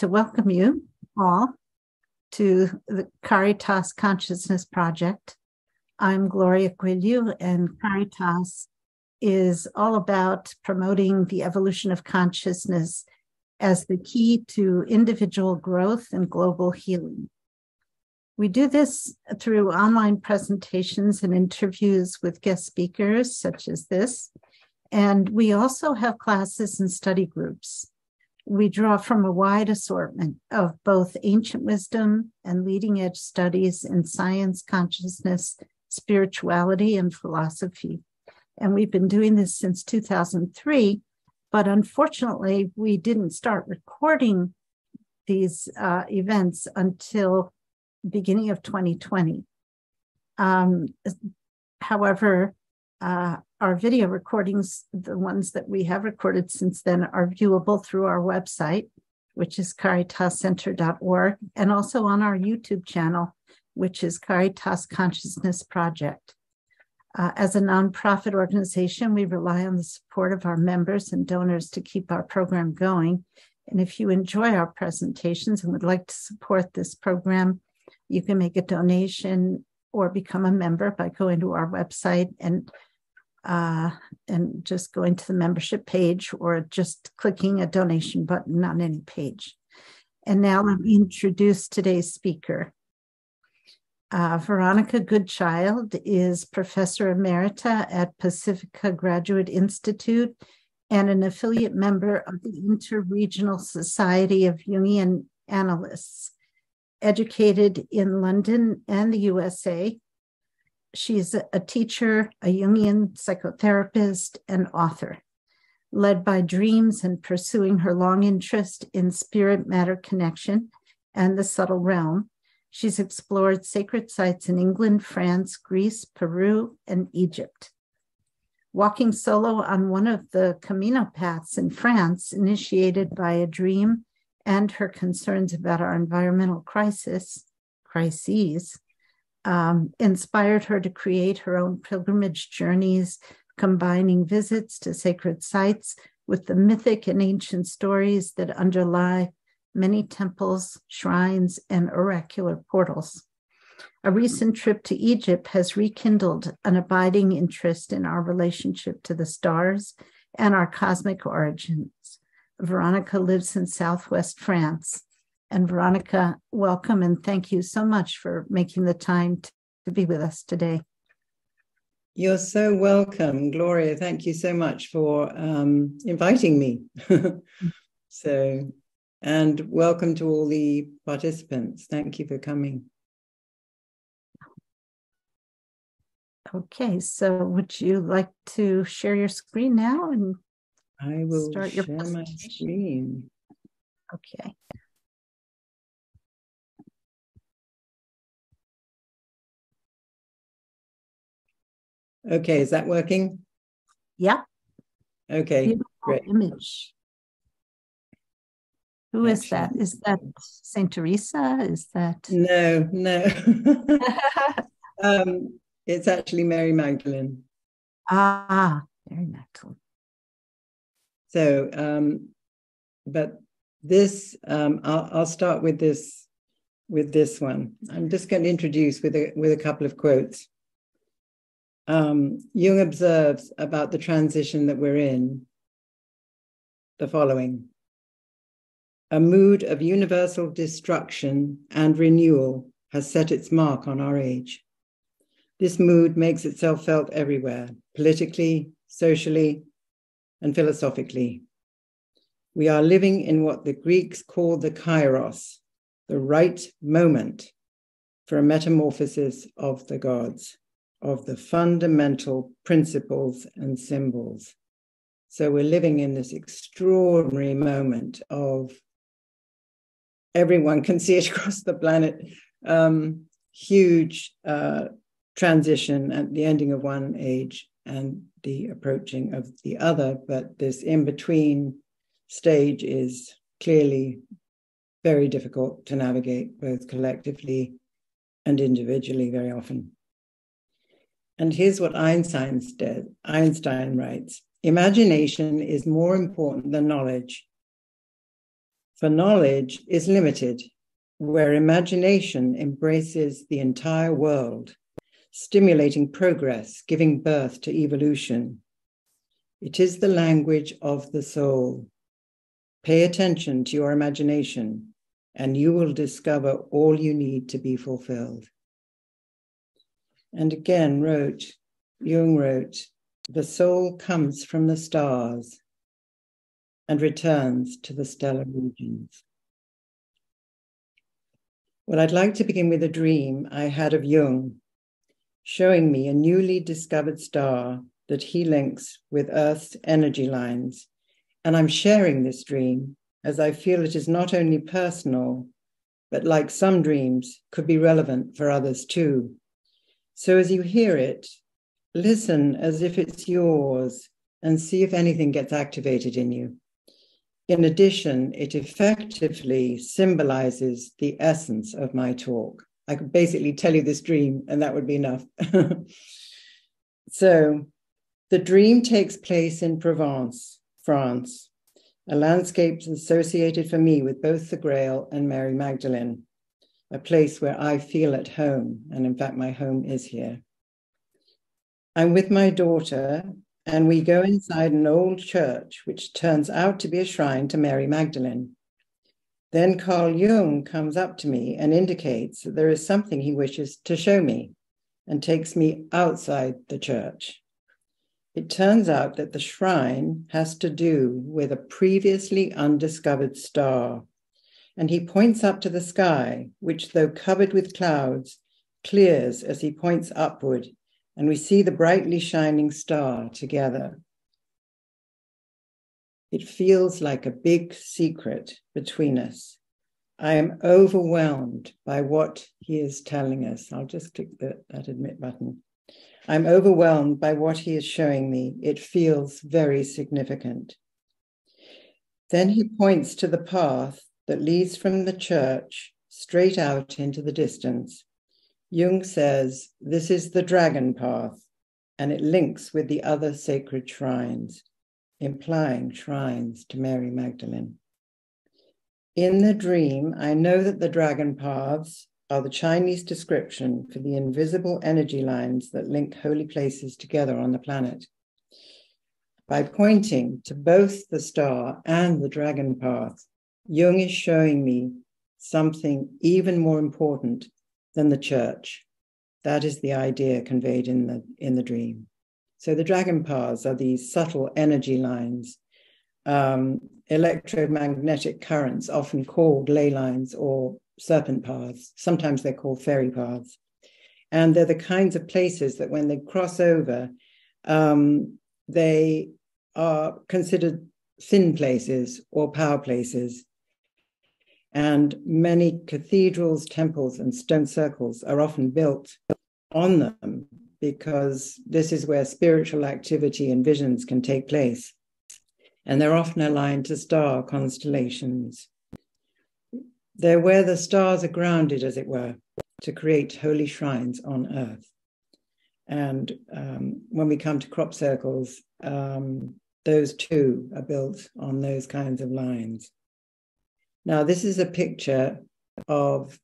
To welcome you all to the Caritas Consciousness Project. I'm Gloria Coelho, and Caritas is all about promoting the evolution of consciousness as the key to individual growth and global healing. We do this through online presentations and interviews with guest speakers, such as this. And we also have classes and study groups we draw from a wide assortment of both ancient wisdom and leading edge studies in science, consciousness, spirituality, and philosophy. And we've been doing this since 2003, but unfortunately, we didn't start recording these uh, events until beginning of 2020. Um, however, uh, our video recordings, the ones that we have recorded since then, are viewable through our website, which is caritascenter.org, and also on our YouTube channel, which is Caritas Consciousness Project. Uh, as a nonprofit organization, we rely on the support of our members and donors to keep our program going. And if you enjoy our presentations and would like to support this program, you can make a donation or become a member by going to our website and uh, and just going to the membership page or just clicking a donation button on any page. And now let me introduce today's speaker. Uh, Veronica Goodchild is Professor Emerita at Pacifica Graduate Institute and an affiliate member of the Interregional Society of Jungian Analysts. Educated in London and the USA, She's a teacher, a Jungian psychotherapist, and author. Led by dreams and pursuing her long interest in spirit matter connection and the subtle realm, she's explored sacred sites in England, France, Greece, Peru, and Egypt. Walking solo on one of the Camino paths in France, initiated by a dream and her concerns about our environmental crisis, crises, um, inspired her to create her own pilgrimage journeys, combining visits to sacred sites with the mythic and ancient stories that underlie many temples, shrines, and oracular portals. A recent trip to Egypt has rekindled an abiding interest in our relationship to the stars and our cosmic origins. Veronica lives in southwest France and Veronica, welcome and thank you so much for making the time to, to be with us today. You're so welcome, Gloria. Thank you so much for um, inviting me. so, and welcome to all the participants. Thank you for coming. Okay, so would you like to share your screen now and I will start your share my screen. Okay. Okay, is that working? Yeah. Okay, Beautiful great. Image. Who is that? Is that Saint Teresa? Is that no, no? um, it's actually Mary Magdalene. Ah, Mary Magdalene. So, um, but this, um, I'll, I'll start with this, with this one. I'm just going to introduce with a with a couple of quotes um, Jung observes about the transition that we're in the following A mood of universal destruction and renewal has set its mark on our age. This mood makes itself felt everywhere, politically, socially, and philosophically. We are living in what the Greeks call the kairos, the right moment for a metamorphosis of the gods of the fundamental principles and symbols. So we're living in this extraordinary moment of everyone can see it across the planet. Um, huge uh, transition at the ending of one age and the approaching of the other, but this in between stage is clearly very difficult to navigate, both collectively and individually, very often. And here's what Einstein said. Einstein writes, imagination is more important than knowledge. For knowledge is limited, where imagination embraces the entire world, stimulating progress, giving birth to evolution. It is the language of the soul. Pay attention to your imagination, and you will discover all you need to be fulfilled. And again, wrote, Jung wrote, the soul comes from the stars and returns to the stellar regions. Well, I'd like to begin with a dream I had of Jung, showing me a newly discovered star that he links with Earth's energy lines. And I'm sharing this dream as I feel it is not only personal, but like some dreams, could be relevant for others too. So as you hear it, listen as if it's yours and see if anything gets activated in you. In addition, it effectively symbolizes the essence of my talk. I could basically tell you this dream, and that would be enough. so, the dream takes place in Provence, France, a landscape associated for me with both the Grail and Mary Magdalene, a place where I feel at home. And in fact, my home is here. I'm with my daughter and we go inside an old church, which turns out to be a shrine to Mary Magdalene. Then Carl Jung comes up to me and indicates that there is something he wishes to show me and takes me outside the church. It turns out that the shrine has to do with a previously undiscovered star. And he points up to the sky, which, though covered with clouds, clears as he points upward and we see the brightly shining star together. It feels like a big secret between us. I am overwhelmed by what he is telling us. I'll just click the, that admit button. I'm overwhelmed by what he is showing me. It feels very significant. Then he points to the path that leads from the church straight out into the distance. Jung says this is the dragon path, and it links with the other sacred shrines, implying shrines to Mary Magdalene. In the dream, I know that the dragon paths are the Chinese description for the invisible energy lines that link holy places together on the planet. By pointing to both the star and the dragon path, Jung is showing me something even more important than the church. That is the idea conveyed in the, in the dream. So the dragon paths are these subtle energy lines, um, electromagnetic currents, often called ley lines or serpent paths. Sometimes they're called fairy paths. And they're the kinds of places that when they cross over, um, they are considered thin places or power places and many cathedrals, temples, and stone circles are often built on them because this is where spiritual activity and visions can take place. And they're often aligned to star constellations. They're where the stars are grounded, as it were, to create holy shrines on earth. And um, when we come to crop circles, um, those too are built on those kinds of lines. Now, this is a picture of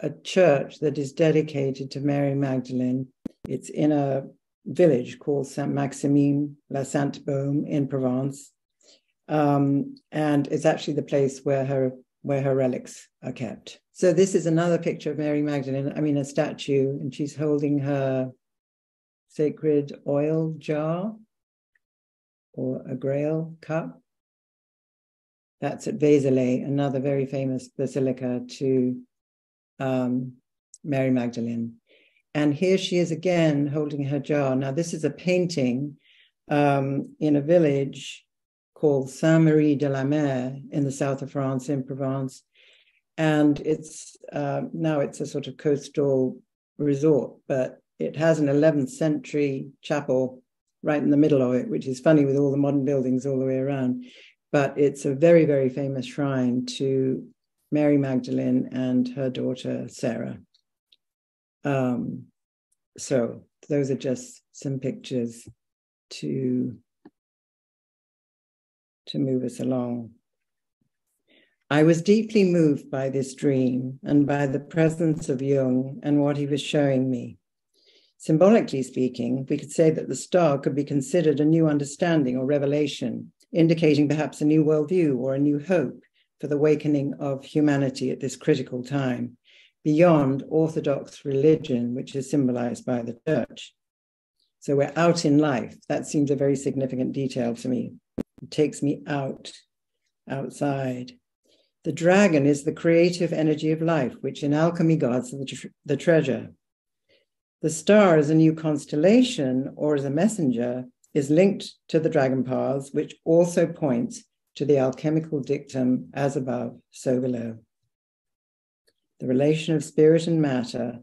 a church that is dedicated to Mary Magdalene. It's in a village called Saint Maximin la Sainte Baume in Provence. Um, and it's actually the place where her where her relics are kept. So this is another picture of Mary Magdalene, I mean a statue, and she's holding her sacred oil jar or a grail cup. That's at Vézelay, another very famous basilica to um, Mary Magdalene. And here she is again holding her jar. Now, this is a painting um, in a village called Saint Marie de la Mer in the south of France, in Provence. And it's uh, now it's a sort of coastal resort, but it has an 11th century chapel right in the middle of it, which is funny with all the modern buildings all the way around but it's a very, very famous shrine to Mary Magdalene and her daughter Sarah. Um, so those are just some pictures to to move us along. I was deeply moved by this dream and by the presence of Jung and what he was showing me. Symbolically speaking, we could say that the star could be considered a new understanding or revelation, indicating perhaps a new worldview or a new hope for the awakening of humanity at this critical time, beyond Orthodox religion, which is symbolized by the church. So we're out in life. That seems a very significant detail to me. It takes me out, outside. The dragon is the creative energy of life, which in alchemy guards the, the treasure. The star is a new constellation or as a messenger is linked to the dragon paths, which also points to the alchemical dictum as above, so below. The relation of spirit and matter,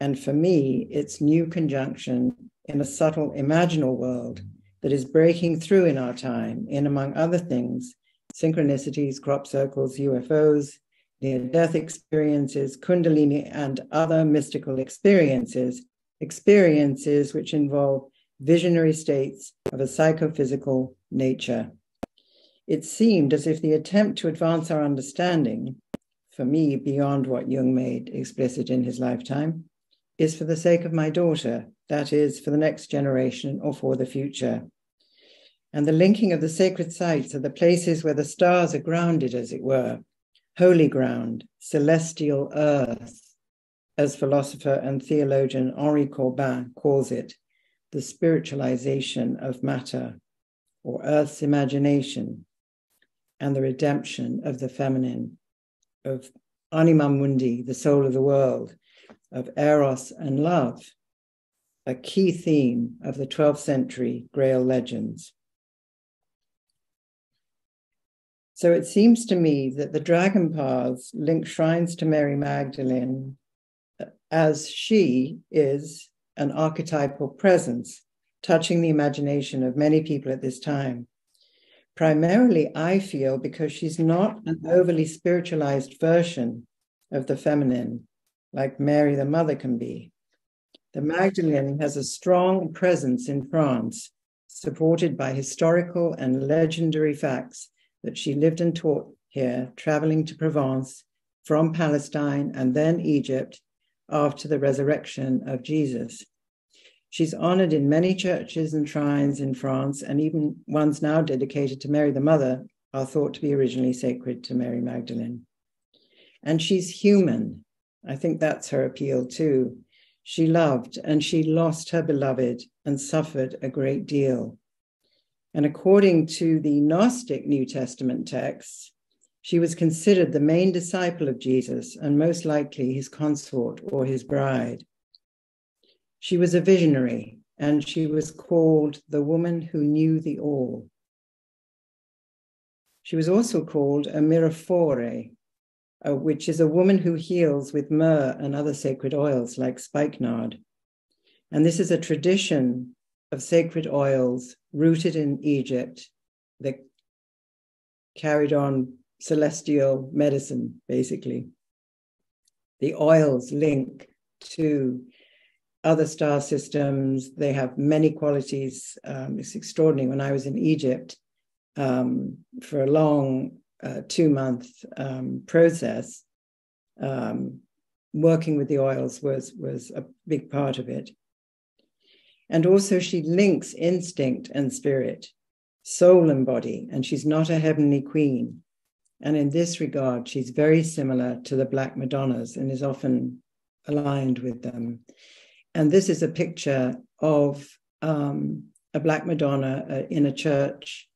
and for me, its new conjunction in a subtle imaginal world that is breaking through in our time, in among other things, synchronicities, crop circles, UFOs, near death experiences, Kundalini, and other mystical experiences, experiences which involve visionary states of a psychophysical nature. It seemed as if the attempt to advance our understanding, for me, beyond what Jung made explicit in his lifetime, is for the sake of my daughter, that is, for the next generation or for the future. And the linking of the sacred sites are the places where the stars are grounded, as it were, holy ground, celestial earth, as philosopher and theologian Henri Corbin calls it, the spiritualization of matter, or earth's imagination, and the redemption of the feminine, of anima mundi, the soul of the world, of eros and love, a key theme of the 12th century Grail legends. So it seems to me that the dragon paths link shrines to Mary Magdalene as she is an archetypal presence touching the imagination of many people at this time. Primarily, I feel because she's not an overly spiritualized version of the feminine like Mary the Mother can be. The Magdalene has a strong presence in France, supported by historical and legendary facts that she lived and taught here, traveling to Provence from Palestine and then Egypt after the resurrection of Jesus. She's honored in many churches and shrines in France, and even ones now dedicated to Mary the Mother are thought to be originally sacred to Mary Magdalene. And she's human. I think that's her appeal too. She loved and she lost her beloved and suffered a great deal. And according to the Gnostic New Testament texts, she was considered the main disciple of Jesus and most likely his consort or his bride. She was a visionary and she was called the woman who knew the all. She was also called a myrrhophore, uh, which is a woman who heals with myrrh and other sacred oils like spikenard. And this is a tradition of sacred oils rooted in Egypt that carried on celestial medicine, basically. The oils link to other star systems. They have many qualities. Um, it's extraordinary. When I was in Egypt um, for a long uh, two month um, process, um, working with the oils was, was a big part of it. And also, she links instinct and spirit, soul and body, and she's not a heavenly queen. And in this regard, she's very similar to the Black Madonnas and is often aligned with them. And this is a picture of um, a Black Madonna uh, in a church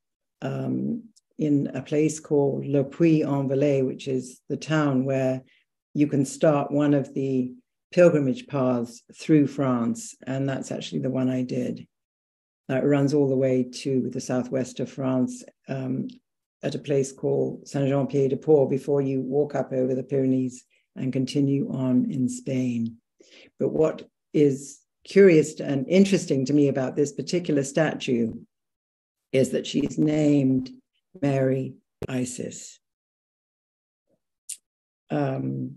um, in a place called Le Puy-en-Velay, which is the town where you can start one of the pilgrimage paths through France, and that's actually the one I did. Uh, it runs all the way to the southwest of France um, at a place called Saint Jean Pied de Port before you walk up over the Pyrenees and continue on in Spain. But what is curious and interesting to me about this particular statue is that she's named Mary Isis. Um,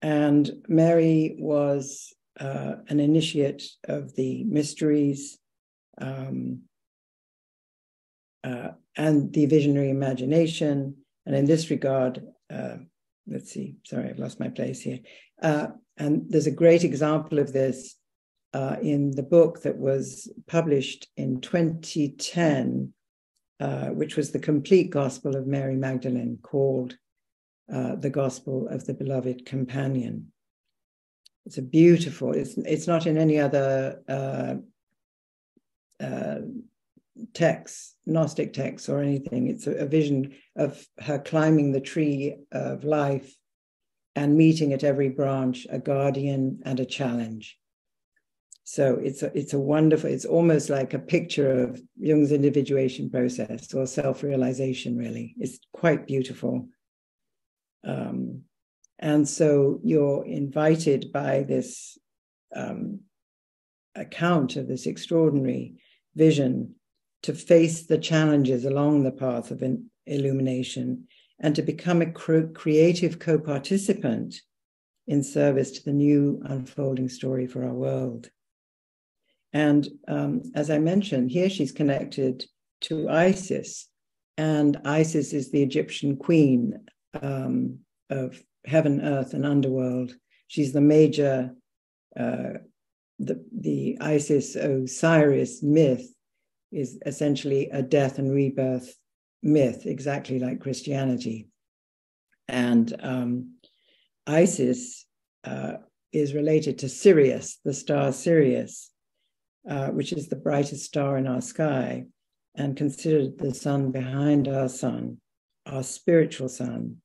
and Mary was uh, an initiate of the mysteries um, uh, and the visionary imagination. And in this regard, uh, let's see, sorry, I've lost my place here. Uh, and there's a great example of this uh, in the book that was published in 2010, uh, which was the complete Gospel of Mary Magdalene, called uh, The Gospel of the Beloved Companion. It's a beautiful, it's, it's not in any other uh, uh, text, Gnostic text or anything. It's a, a vision of her climbing the tree of life and meeting at every branch a guardian and a challenge. So it's a, it's a wonderful, it's almost like a picture of Jung's individuation process or self realization, really. It's quite beautiful. Um, and so you're invited by this um, account of this extraordinary vision to face the challenges along the path of illumination and to become a creative co participant in service to the new unfolding story for our world. And um, as I mentioned, here she's connected to Isis, and Isis is the Egyptian queen um, of heaven, earth, and underworld. She's the major, uh, the, the Isis Osiris myth is essentially a death and rebirth myth, exactly like Christianity. And um, Isis uh, is related to Sirius, the star Sirius, uh, which is the brightest star in our sky and considered the sun behind our sun, our spiritual sun.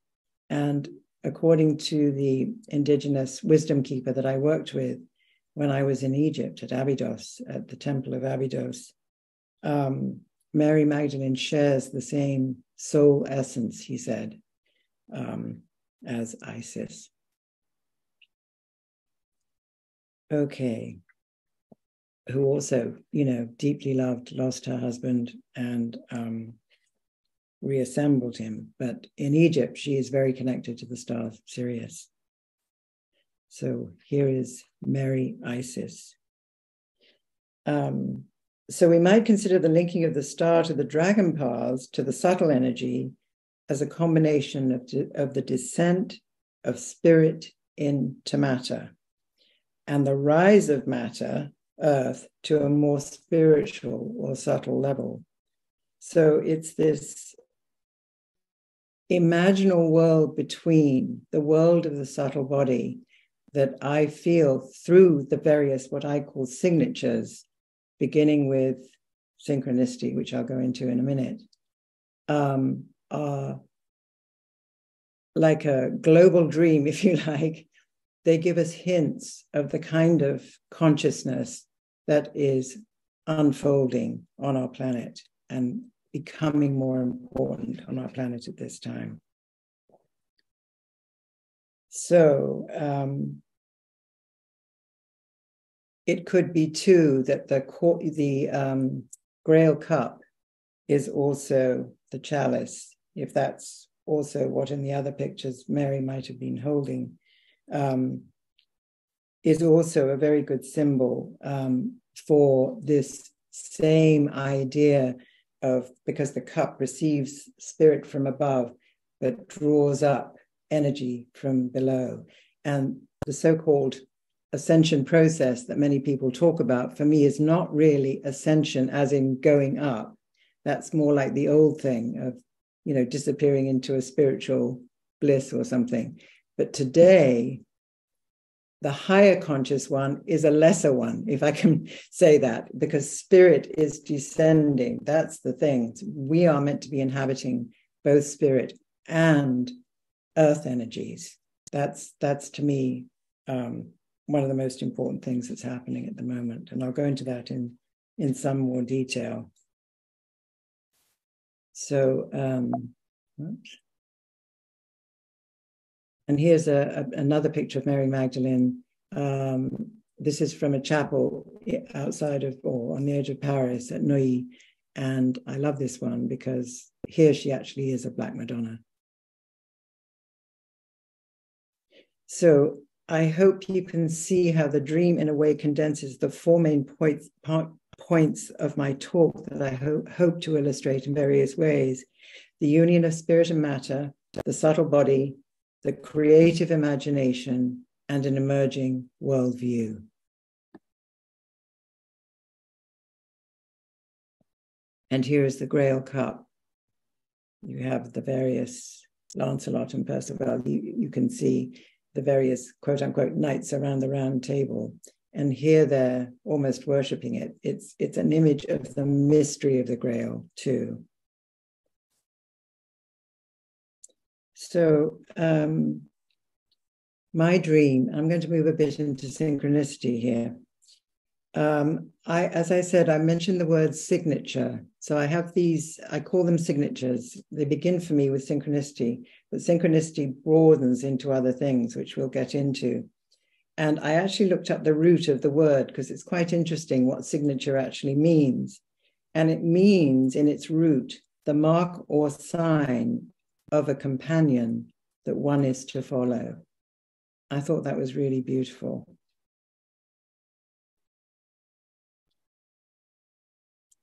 And according to the indigenous wisdom keeper that I worked with when I was in Egypt at Abydos, at the temple of Abydos, um, Mary Magdalene shares the same soul essence, he said, um, as Isis. Okay. Who also, you know, deeply loved, lost her husband, and um, reassembled him. But in Egypt, she is very connected to the star Sirius. So here is Mary Isis. Um, so we might consider the linking of the star to the dragon paths to the subtle energy as a combination of, of the descent of spirit into matter and the rise of matter, earth, to a more spiritual or subtle level. So it's this imaginal world between the world of the subtle body that I feel through the various, what I call signatures, beginning with synchronicity, which I'll go into in a minute, um, are like a global dream, if you like. They give us hints of the kind of consciousness that is unfolding on our planet and becoming more important on our planet at this time. So, um, it could be too that the the um, Grail cup is also the chalice, if that's also what in the other pictures Mary might have been holding, um, is also a very good symbol um, for this same idea of because the cup receives spirit from above, but draws up energy from below. And the so called ascension process that many people talk about for me is not really ascension as in going up. That's more like the old thing of, you know, disappearing into a spiritual bliss or something. But today, the higher conscious one is a lesser one, if I can say that, because spirit is descending. That's the thing. We are meant to be inhabiting both spirit and earth energies. That's that's to me um, one of the most important things that's happening at the moment, and I'll go into that in in some more detail. So, um, oops. And here's a, a, another picture of Mary Magdalene. Um, this is from a chapel outside of, or on the edge of Paris at Neuilly. And I love this one because here she actually is a Black Madonna. So I hope you can see how the dream, in a way, condenses the four main points, points of my talk that I hope, to illustrate in various ways. the union of spirit and matter, the subtle body, the creative imagination, and an emerging worldview. And here is the Grail Cup. You have the various Lancelot and Percival. You, you can see the various quote unquote knights around the round table. And here they're almost worshipping it. It's, it's an image of the mystery of the Grail, too. So, um, my dream, I'm going to move a bit into synchronicity here. Um, I, as I said, I mentioned the word signature. So I have these, I call them signatures. They begin for me with synchronicity, but synchronicity broadens into other things, which we'll get into. And I actually looked up the root of the word because it's quite interesting what signature actually means. And it means in its root the mark or sign of a companion that one is to follow. I thought that was really beautiful.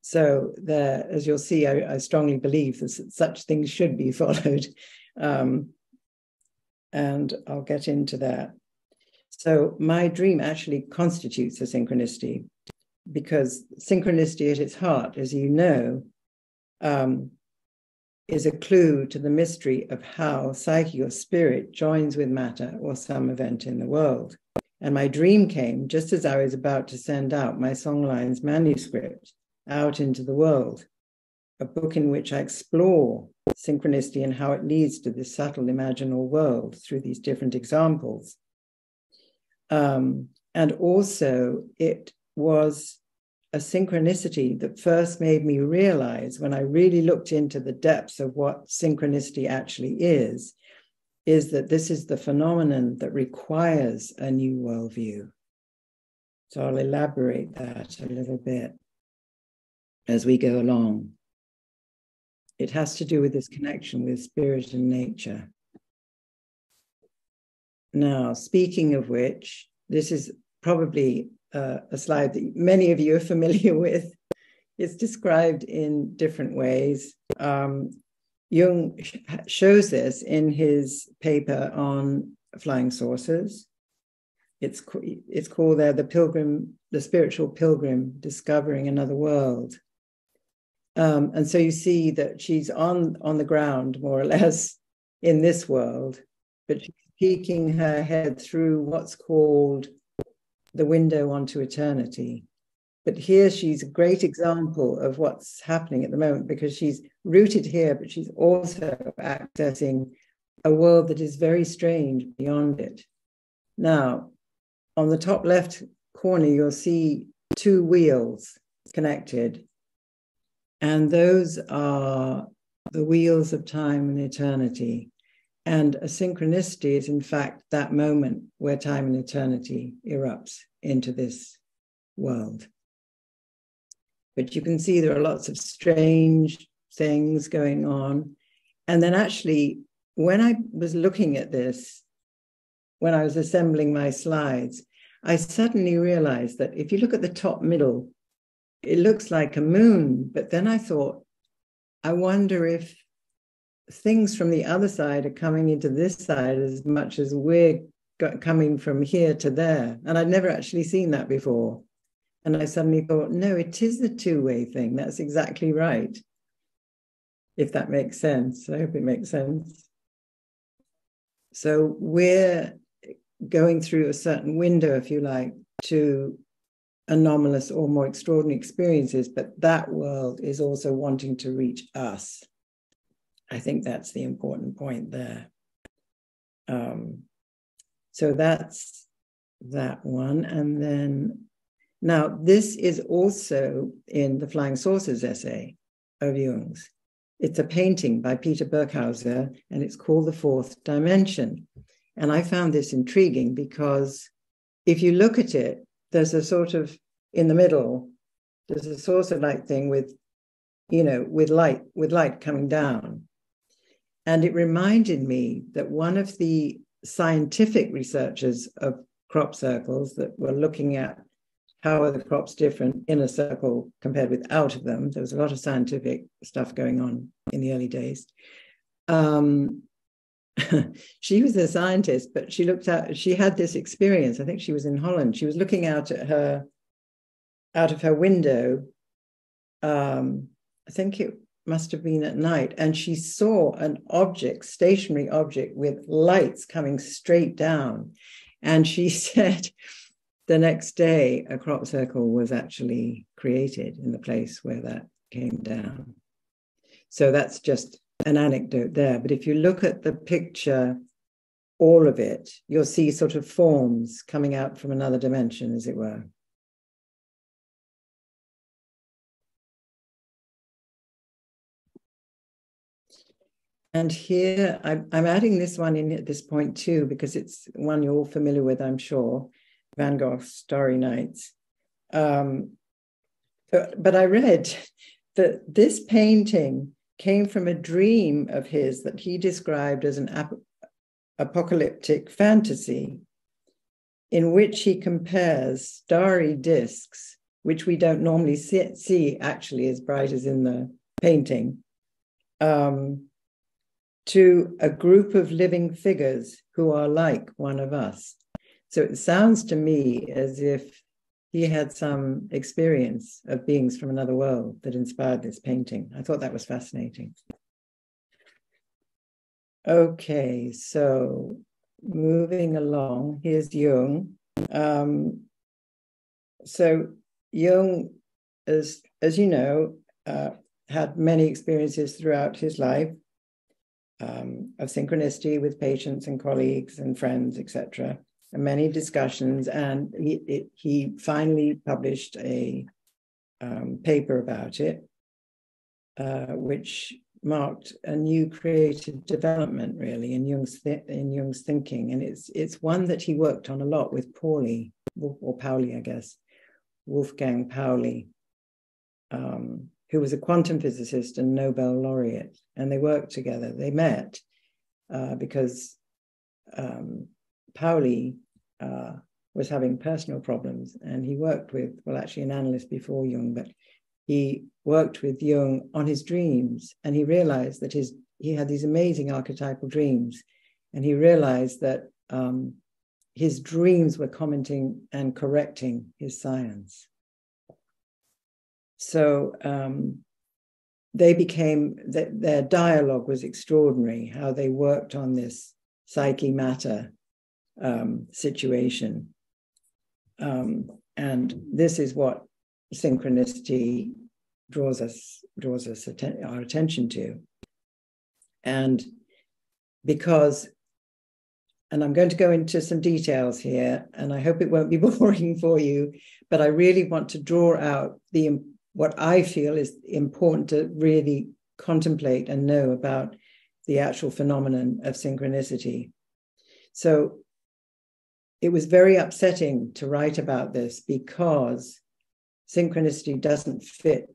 So there, as you'll see, I, I strongly believe that such things should be followed. Um, and I'll get into that. So my dream actually constitutes a synchronicity because synchronicity at its heart, as you know, um, is a clue to the mystery of how psyche or spirit joins with matter or some event in the world. And my dream came just as I was about to send out my songlines manuscript out into the world, a book in which I explore synchronicity and how it leads to this subtle imaginal world through these different examples. Um, and also, it was a synchronicity that first made me realize when I really looked into the depths of what synchronicity actually is, is that this is the phenomenon that requires a new worldview. So I'll elaborate that a little bit as we go along. It has to do with this connection with spirit and nature. Now, speaking of which, this is probably uh, a slide that many of you are familiar with. It's described in different ways. Um, Jung shows this in his paper on flying saucers. It's, it's called there the pilgrim, the spiritual pilgrim discovering another world. Um, and so you see that she's on, on the ground, more or less, in this world, but she's peeking her head through what's called the window onto eternity. But here she's a great example of what's happening at the moment because she's rooted here, but she's also accessing a world that is very strange beyond it. Now, on the top left corner, you'll see two wheels connected and those are the wheels of time and eternity. And a synchronicity is, in fact, that moment where time and eternity erupts into this world. But you can see there are lots of strange things going on. And then, actually, when I was looking at this, when I was assembling my slides, I suddenly realized that if you look at the top middle, it looks like a moon. But then I thought, I wonder if things from the other side are coming into this side as much as we're coming from here to there. And I'd never actually seen that before. And I suddenly thought, no, it is a two way thing. That's exactly right. If that makes sense. I hope it makes sense. So we're going through a certain window, if you like, to anomalous or more extraordinary experiences, but that world is also wanting to reach us. I think that's the important point there. Um, so that's that one. And then now this is also in the Flying Saucers essay of Jung's. It's a painting by Peter Birkhäuser, and it's called The Fourth Dimension. And I found this intriguing because if you look at it, there's a sort of in the middle, there's a saucer light thing with, you know, with light, with light coming down. And it reminded me that one of the scientific researchers of crop circles that were looking at how are the crops different in a circle compared with out of them? There was a lot of scientific stuff going on in the early days. Um, she was a scientist, but she looked out, she had this experience. I think she was in Holland. She was looking out at her, out of her window. Um, I think it must have been at night, and she saw an object, stationary object with lights coming straight down. And she said the next day, a crop circle was actually created in the place where that came down. So that's just an anecdote there. But if you look at the picture, all of it, you'll see sort of forms coming out from another dimension, as it were. And here I'm, I'm, adding this one in at this point too, because it's one you're all familiar with, I'm sure Van Gogh's Starry Nights. Um, but, but I read that this painting came from a dream of his that he described as an ap- apocalyptic fantasy, in which he compares starry disks, which we don't normally see, see actually as bright as in the painting, um, to a group of living figures who are like one of us. So it sounds to me as if he had some experience of beings from another world that inspired this painting. I thought that was fascinating. Okay, so moving along, here's Jung. Um, so Jung, as as you know, uh, had many experiences throughout his life um, of synchronicity with patients and colleagues and friends, etc many discussions, and he, it, he finally published a um, paper about it, uh, which marked a new creative development, really, in Jung's th- in Jung's thinking, and it's it's one that he worked on a lot with Pauli or Pauli, I guess, Wolfgang Pauli, um, who was a quantum physicist and Nobel laureate, and they worked together. They met uh, because um, Pauli uh, was having personal problems, and he worked with, well, actually, an analyst before Jung, but he worked with Jung on his dreams, and he realized that his he had these amazing archetypal dreams, and he realized that um, his dreams were commenting and correcting his science. So um, they became their dialogue was extraordinary. How they worked on this psyche matter um, situation. Um, and this is what synchronicity draws us draws us atten- our attention to. And because, and I'm going to go into some details here, and I hope it won't be boring for you, but I really want to draw out the what I feel is important to really contemplate and know about the actual phenomenon of synchronicity. So it was very upsetting to write about this because synchronicity doesn't fit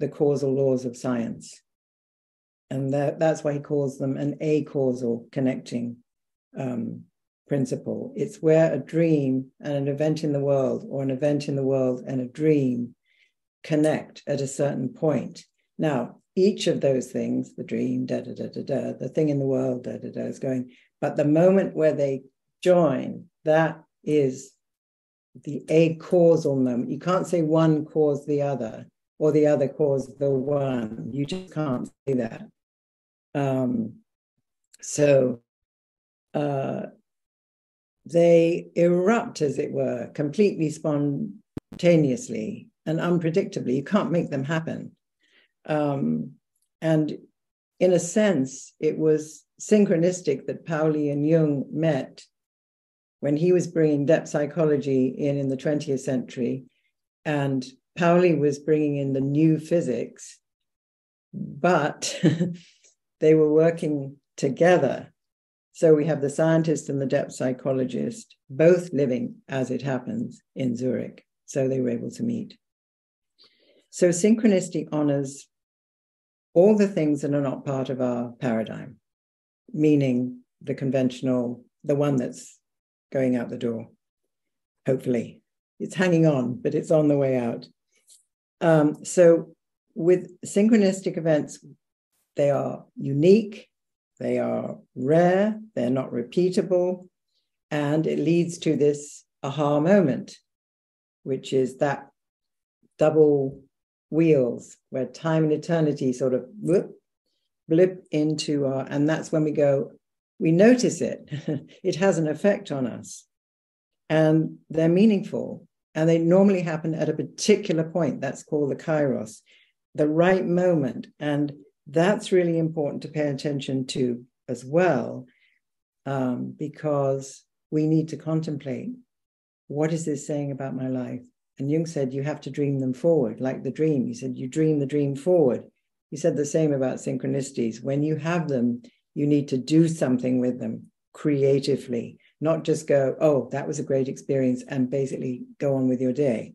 the causal laws of science. And that, that's why he calls them an acausal connecting um, principle. It's where a dream and an event in the world, or an event in the world and a dream, connect at a certain point. Now, each of those things, the dream, da da da da da, the thing in the world, da da da, is going. But the moment where they join, that is the a causal moment. You can't say one caused the other or the other caused the one. You just can't say that. Um, so uh, they erupt, as it were, completely spontaneously and unpredictably. You can't make them happen. Um, and in a sense, it was synchronistic that Pauli and Jung met when he was bringing depth psychology in in the 20th century, and Pauli was bringing in the new physics, but they were working together. So we have the scientist and the depth psychologist both living, as it happens, in Zurich. So they were able to meet. So synchronicity honors all the things that are not part of our paradigm, meaning the conventional, the one that's going out the door, hopefully, it's hanging on, but it's on the way out. Um, so with synchronistic events, they are unique, they are rare, they're not repeatable, and it leads to this aha moment, which is that double wheels where time and eternity sort of whoop, blip into our, and that's when we go, we notice it. it has an effect on us. And they're meaningful. And they normally happen at a particular point. That's called the kairos, the right moment. And that's really important to pay attention to as well, um, because we need to contemplate what is this saying about my life? And Jung said, you have to dream them forward, like the dream. He said, you dream the dream forward. He said the same about synchronicities. When you have them, you need to do something with them creatively, not just go, oh, that was a great experience, and basically go on with your day.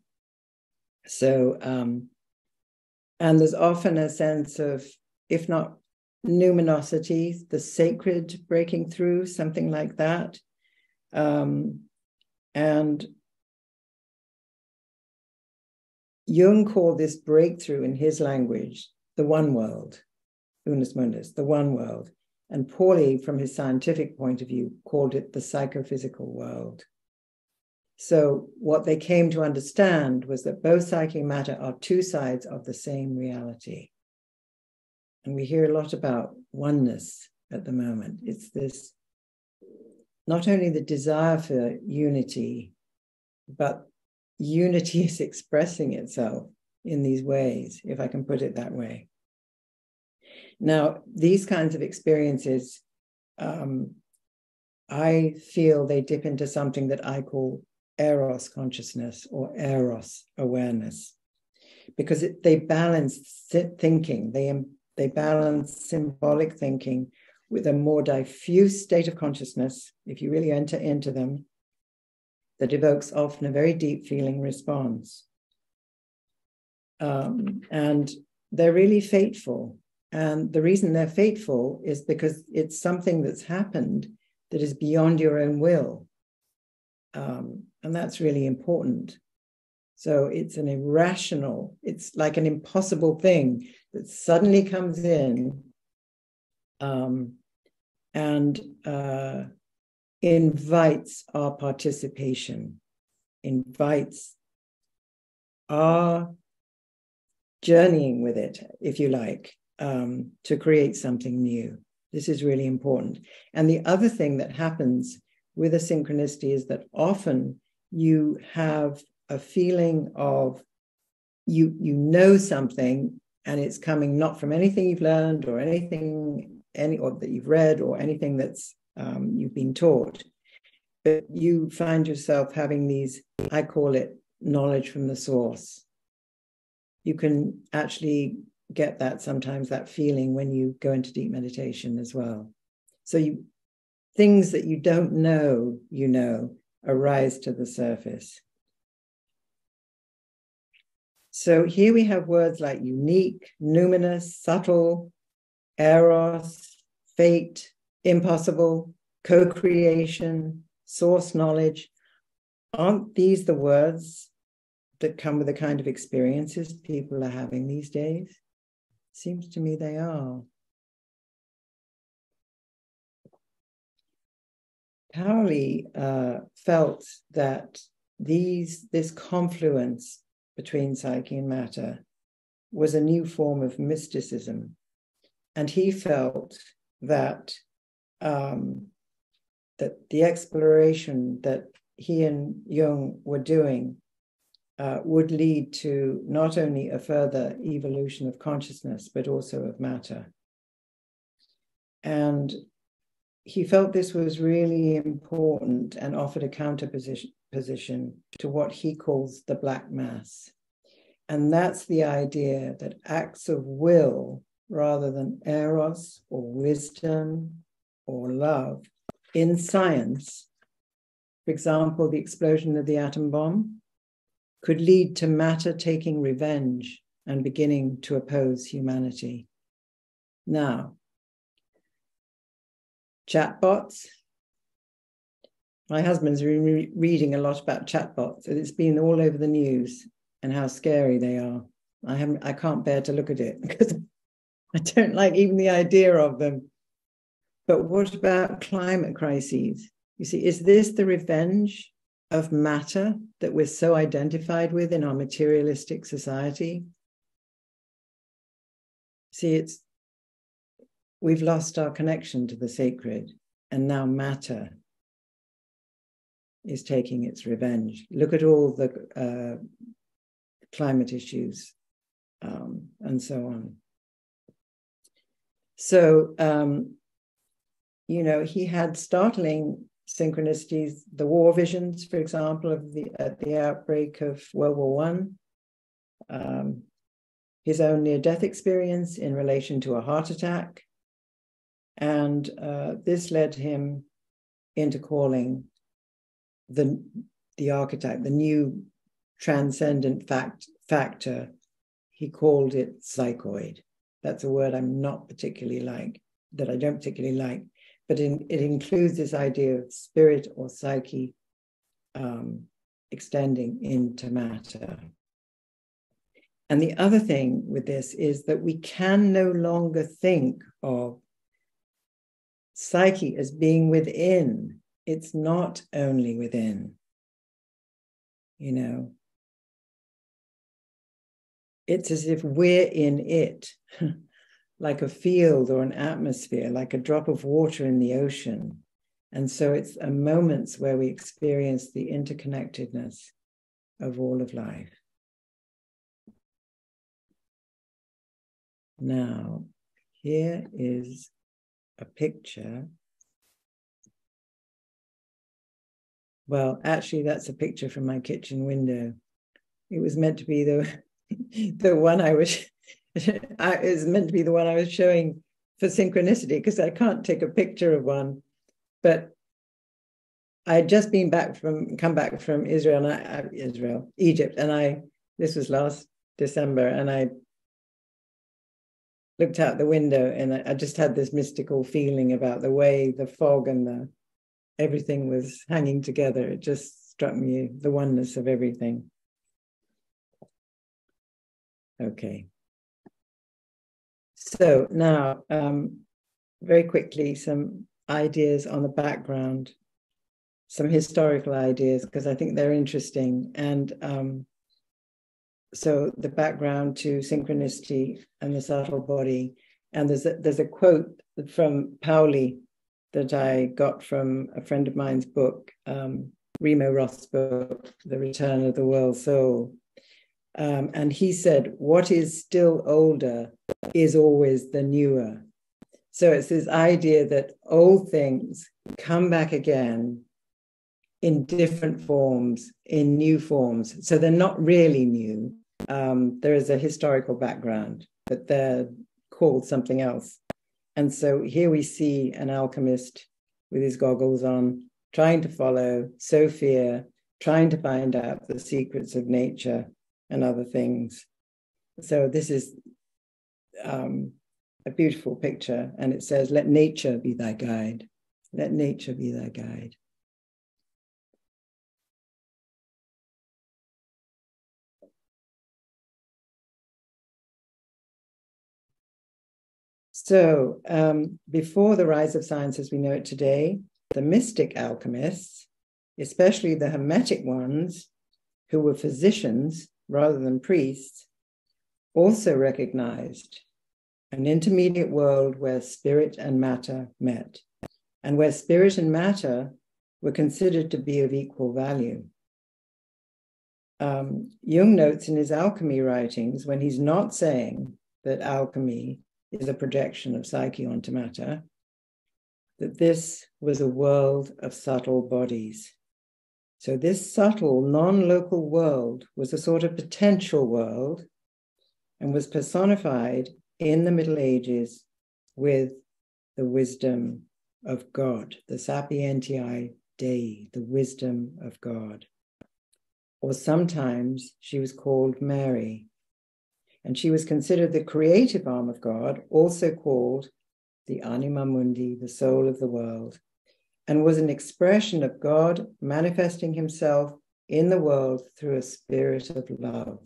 So, um, and there's often a sense of, if not numinosity, the sacred breaking through, something like that. Um, and Jung called this breakthrough in his language the one world, unus mundus, the one world. And Pauli, from his scientific point of view, called it the psychophysical world. So, what they came to understand was that both psyche and matter are two sides of the same reality. And we hear a lot about oneness at the moment. It's this not only the desire for unity, but unity is expressing itself in these ways, if I can put it that way. Now, these kinds of experiences, um, I feel they dip into something that I call eros consciousness or eros awareness, because it, they balance thinking, they, they balance symbolic thinking with a more diffuse state of consciousness, if you really enter into them, that evokes often a very deep feeling response. Um, and they're really fateful. And the reason they're fateful is because it's something that's happened that is beyond your own will. Um, and that's really important. So it's an irrational, it's like an impossible thing that suddenly comes in um, and uh, invites our participation, invites our journeying with it, if you like, um, to create something new. This is really important. And the other thing that happens with a synchronicity is that often you have a feeling of you you know something and it's coming not from anything you've learned or anything any or that you've read or anything that's um, you've been taught, but you find yourself having these, I call it knowledge from the source. You can actually get that sometimes, that feeling when you go into deep meditation as well. So you things that you don't know, you know, arise to the surface. So here we have words like unique, numinous, subtle, eros, fate, impossible, co creation, source knowledge. Aren't these the words that come with the kind of experiences people are having these days? Seems to me they are. Pauli uh, felt that these this confluence between psyche and matter was a new form of mysticism, and he felt that um, that the exploration that he and Jung were doing uh, would lead to not only a further evolution of consciousness, but also of matter. And he felt this was really important and offered a counter position, position to what he calls the black mass. And that's the idea that acts of will, rather than eros or wisdom or love in science, for example, the explosion of the atom bomb, could lead to matter taking revenge and beginning to oppose humanity. Now, chatbots, my husband's re- reading a lot about chatbots, and it's been all over the news and how scary they are. I I can't bear to look at it because I don't like even the idea of them. But what about climate crises? You see, is this the revenge of matter that we're so identified with in our materialistic society? See, it's we've lost our connection to the sacred, and now matter is taking its revenge. Look at all the uh, climate issues um, and so on. So, um, you know, he had startling synchronicities, the war visions, for example, of the at the outbreak of World War One, um, his own near-death experience in relation to a heart attack, and uh, this led him into calling the the archetype, the new transcendent fact factor. He called it psychoid. That's a word I'm not particularly like, that I don't particularly like, but in, it includes this idea of spirit or psyche um, extending into matter. And the other thing with this is that we can no longer think of psyche as being within. It's not only within. You know, it's as if we're in it, like a field or an atmosphere, like a drop of water in the ocean. And so it's a moments where we experience the interconnectedness of all of life. Now, here is a picture. Well, actually, that's a picture from my kitchen window. It was meant to be the the one I was I, is meant to be the one I was showing for synchronicity because I can't take a picture of one. But I had just been back from come back from Israel and I, uh, Israel Egypt and I this was last December and I looked out the window and I, I just had this mystical feeling about the way the fog and the everything was hanging together. It just struck me the oneness of everything. Okay. So now, um, very quickly, some ideas on the background, some historical ideas, because I think they're interesting. And um, so the background to synchronicity and the subtle body. And there's a, there's a quote from Pauli that I got from a friend of mine's book, um, Remo Roth's book, The Return of the World Soul. Um, and he said, What is still older is always the newer. So it's this idea that old things come back again in different forms, in new forms. So they're not really new. Um, there is a historical background, but they're called something else. And so here we see an alchemist with his goggles on, trying to follow Sophia, trying to find out the secrets of nature and other things. So this is um, a beautiful picture, and it says, "Let nature be thy guide. Let nature be thy guide." So, um, before the rise of science as we know it today, the mystic alchemists, especially the Hermetic ones, who were physicians, rather than priests, also recognized an intermediate world where spirit and matter met, and where spirit and matter were considered to be of equal value. Um, Jung notes in his alchemy writings when he's not saying that alchemy is a projection of psyche onto matter, that this was a world of subtle bodies. So, this subtle, non local world was a sort of potential world and was personified in the Middle Ages with the wisdom of God, the sapientiae Dei, the wisdom of God. Or sometimes she was called Mary, and she was considered the creative arm of God, also called the anima mundi, the soul of the world. And was an expression of God manifesting himself in the world through a spirit of love.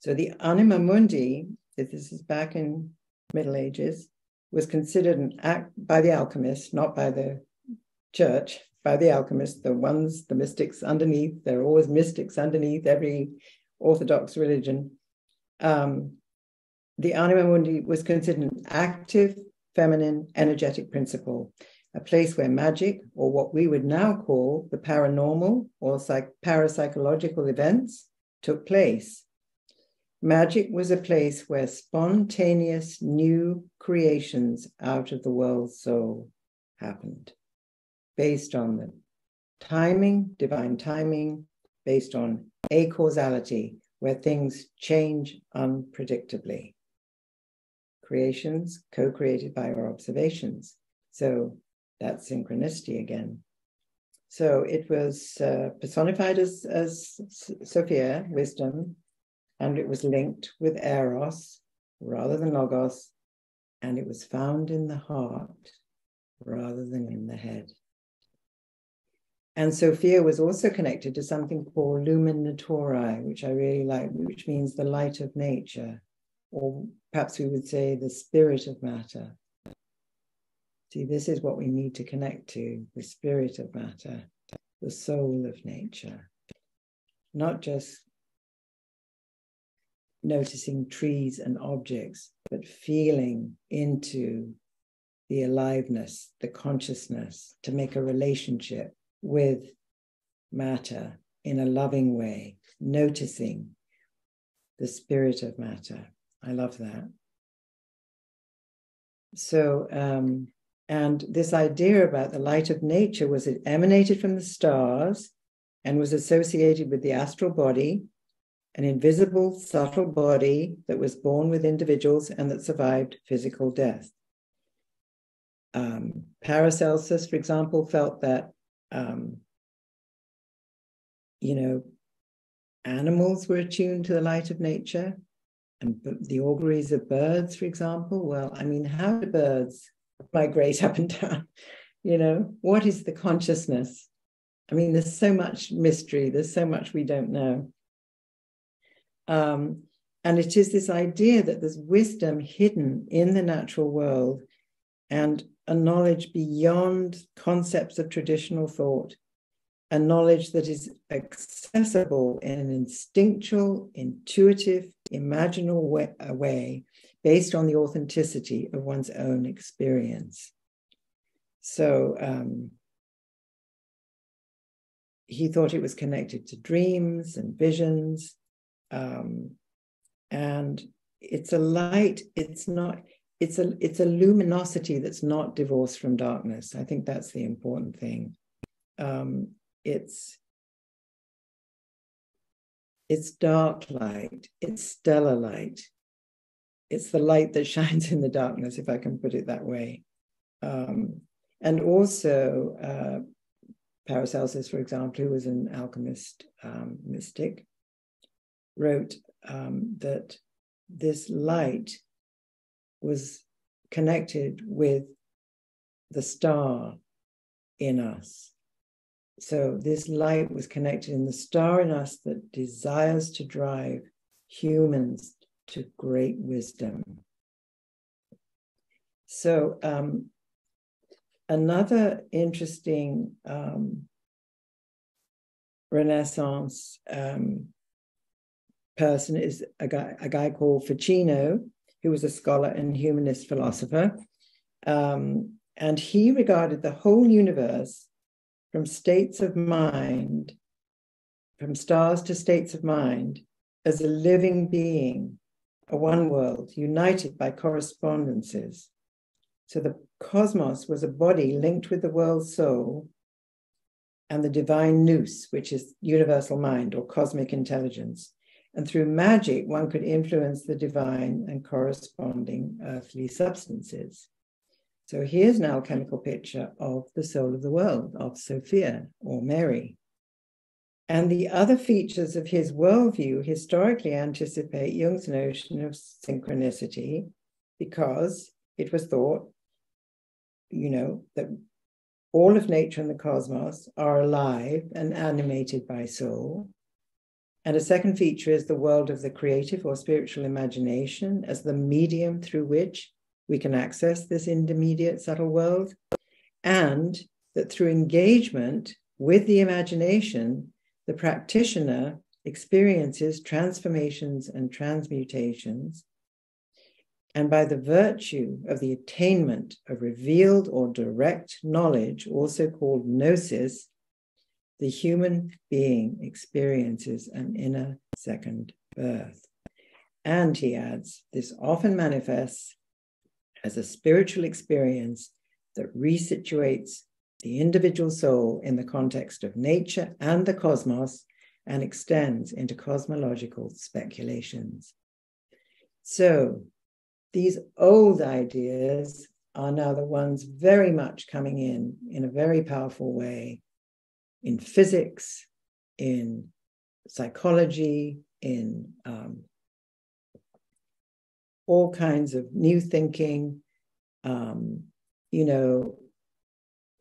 So the anima mundi, this is back in Middle Ages, was considered an act by the alchemists, not by the church, by the alchemists, the ones, the mystics underneath. There are always mystics underneath every Orthodox religion. Um, the anima mundi was considered an active, feminine, energetic principle, a place where magic, or what we would now call the paranormal or psych- parapsychological events, took place. Magic was a place where spontaneous new creations out of the world soul happened, based on the timing, divine timing, based on acausality, where things change unpredictably. Creations co created by our observations. So that's synchronicity again. So it was uh, personified as, as Sophia, wisdom, and it was linked with Eros rather than Logos, and it was found in the heart rather than in the head. And Sophia was also connected to something called lumen naturae, which I really like, which means the light of nature, or perhaps we would say the spirit of matter. See, this is what we need to connect to the spirit of matter, the soul of nature, not just noticing trees and objects, but feeling into the aliveness, the consciousness, to make a relationship with matter in a loving way, noticing the spirit of matter. I love that. So, um, and this idea about the light of nature was it emanated from the stars and was associated with the astral body an invisible, subtle body that was born with individuals and that survived physical death. Um, Paracelsus, for example, felt that, um, you know, animals were attuned to the light of nature and the auguries of birds, for example. Well, I mean, how do birds migrate up and down? You know, what is the consciousness? I mean, there's so much mystery, there's so much we don't know. Um, and it is this idea that there's wisdom hidden in the natural world and a knowledge beyond concepts of traditional thought, a knowledge that is accessible in an instinctual, intuitive, imaginal way, way based on the authenticity of one's own experience. So um, he thought it was connected to dreams and visions um, and it's a light it's not it's a it's a luminosity that's not divorced from darkness i think that's the important thing um, it's it's dark light. It's stellar light. It's the light that shines in the darkness if i can put it that way. Um, and also uh, paracelsus for example who was an alchemist um, mystic wrote um, that this light was connected with the star in us. So this light was connected in the star in us that desires to drive humans to great wisdom. So um, another interesting um, Renaissance um, person is a guy, a guy called Ficino, who was a scholar and humanist philosopher. Um, and he regarded the whole universe from states of mind, from stars to states of mind, as a living being, a one world, united by correspondences. So the cosmos was a body linked with the world soul and the divine nous, which is universal mind or cosmic intelligence. And through magic, one could influence the divine and corresponding earthly substances. So here's now alchemical picture of the soul of the world, of Sophia or Mary. And the other features of his worldview historically anticipate Jung's notion of synchronicity because it was thought you know, that all of nature and the cosmos are alive and animated by soul. And a second feature is the world of the creative or spiritual imagination as the medium through which we can access this intermediate subtle world. And that through engagement with the imagination, the practitioner experiences transformations and transmutations. And by the virtue of the attainment of revealed or direct knowledge, also called gnosis, the human being experiences an inner second birth. And he adds, this often manifests as a spiritual experience that resituates the individual soul in the context of nature and the cosmos and extends into cosmological speculations. So, these old ideas are now the ones very much coming in in a very powerful way in physics, in psychology, in um, all kinds of new thinking. Um, you know,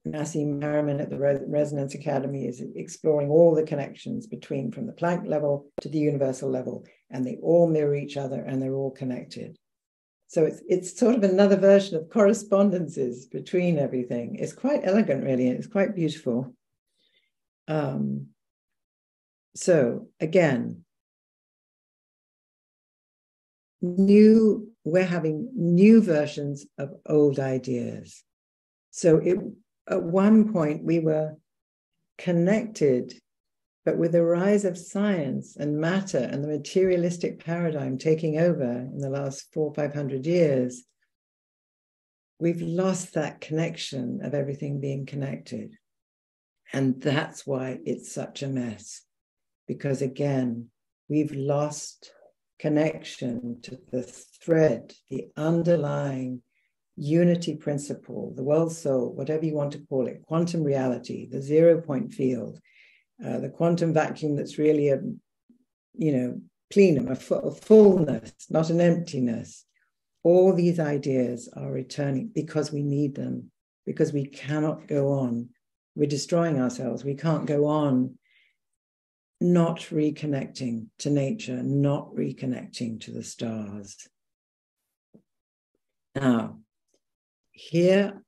Nassim Haramein at the Resonance Academy is exploring all the connections between from the Planck level to the universal level, and they all mirror each other and they're all connected. So it's it's sort of another version of correspondences between everything. It's quite elegant, really. It's quite beautiful. Um, so again, new we're having new versions of old ideas. So it at one point we were connected, but with the rise of science and matter and the materialistic paradigm taking over in the last four, five hundred years, we've lost that connection of everything being connected. And that's why it's such a mess. Because again, we've lost connection to the thread, the underlying unity principle, the world soul, whatever you want to call it, quantum reality, the zero point field, uh, the quantum vacuum that's really a, you know, plenum, a, a fullness, not an emptiness. All these ideas are returning because we need them, because we cannot go on. We're destroying ourselves. We can't go on not reconnecting to nature, not reconnecting to the stars. Now, here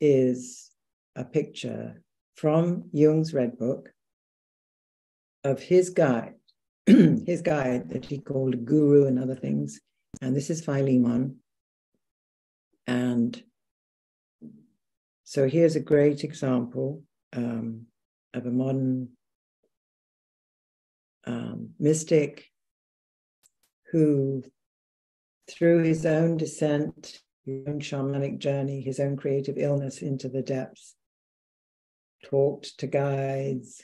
is a picture from Jung's Red Book of his guide, his guide that he called Guru and other things. And this is Philemon. And so here's a great example um, of a modern um, mystic who, through his own descent his own shamanic journey, his own creative illness into the depths, talked to guides,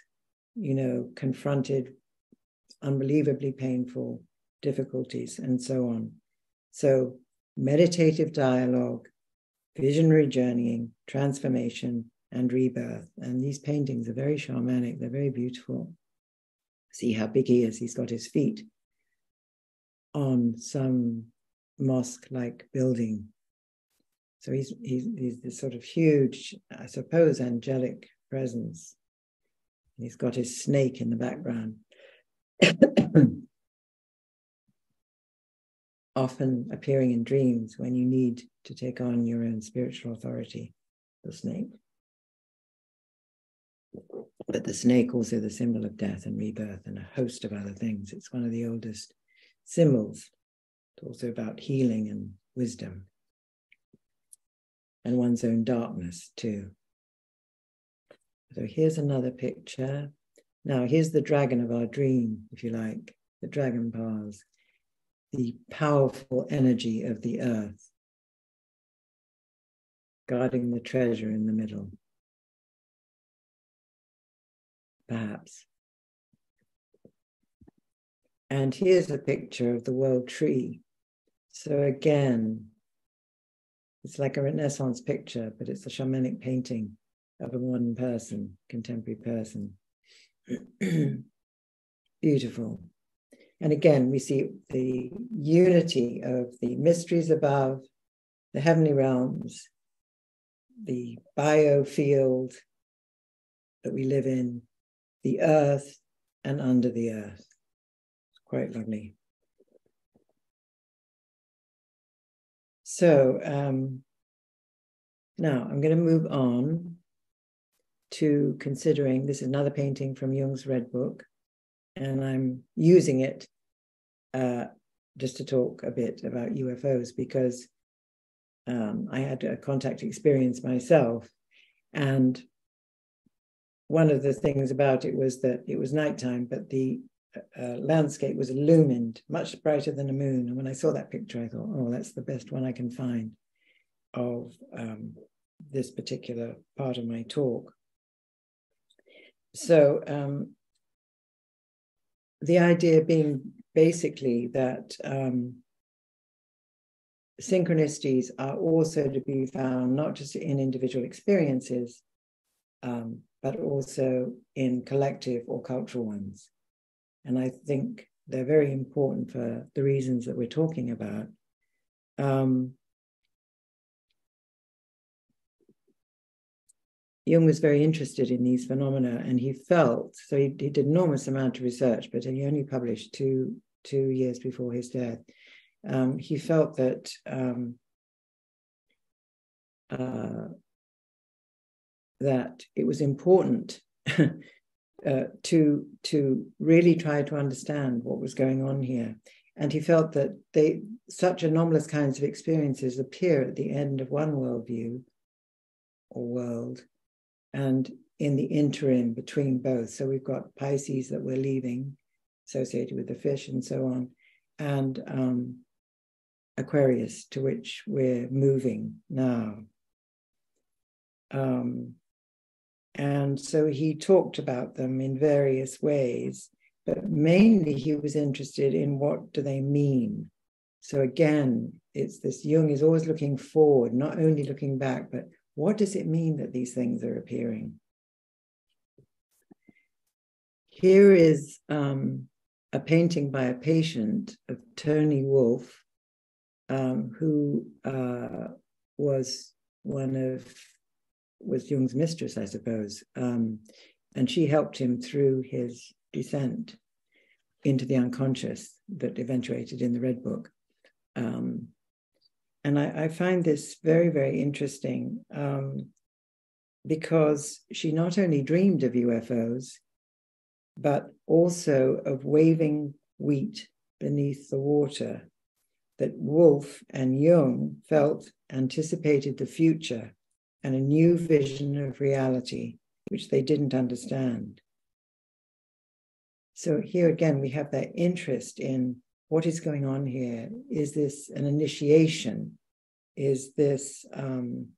you know, confronted unbelievably painful difficulties, and so on. So, meditative dialogue, visionary journeying, transformation, and rebirth. And these paintings are very shamanic, they're very beautiful. See how big he is. He's got his feet on some mosque like building so he's, he's, he's this sort of huge, I suppose, angelic presence. He's got his snake in the background. Often appearing in dreams when you need to take on your own spiritual authority, the snake. But the snake also the symbol of death and rebirth and a host of other things. It's one of the oldest symbols. It's also about healing and wisdom and one's own darkness too. So here's another picture. Now, here's the dragon of our dream, if you like, the dragon paths, the powerful energy of the earth, guarding the treasure in the middle. Perhaps. And here's a picture of the world tree. So again, it's like a Renaissance picture, but it's a shamanic painting of a modern person, contemporary person. Beautiful. And again, we see the unity of the mysteries above, the heavenly realms, the biofield that we live in, the earth, and under the earth. Quite lovely. So um, now I'm going to move on to considering this is another painting from Jung's Red Book, and I'm using it uh, just to talk a bit about UFOs because um, I had a contact experience myself. And one of the things about it was that it was nighttime, but the uh, landscape was illumined, much brighter than a moon. And when I saw that picture, I thought, oh, that's the best one I can find of um, this particular part of my talk. So um, the idea being basically that um, synchronicities are also to be found not just in individual experiences, um, but also in collective or cultural ones. And I think they're very important for the reasons that we're talking about. Um, Jung was very interested in these phenomena, and he felt so. He, he did enormous amount of research, but he only published two two years before his death um, he felt that um, uh, that it was important uh, to to really try to understand what was going on here, and he felt that they such anomalous kinds of experiences appear at the end of one worldview or world, and in the interim between both. So we've got Pisces that we're leaving, associated with the fish, and so on, and um, Aquarius to which we're moving now. Um, and so he talked about them in various ways, but mainly he was interested in what do they mean. So again, it's this Jung is always looking forward, not only looking back, but what does it mean that these things are appearing? Here is um, a painting by a patient of Toni Wolff, um, who uh, was one of was Jung's mistress, I suppose, um, and she helped him through his descent into the unconscious that eventuated in the Red Book. Um, and I, I, find this very, very interesting um, because she not only dreamed of UFOs, but also of waving wheat beneath the water that Wolff and Jung felt anticipated the future and a new vision of reality, which they didn't understand. So here again, we have that interest in what is going on here. Is this an initiation? Is this um,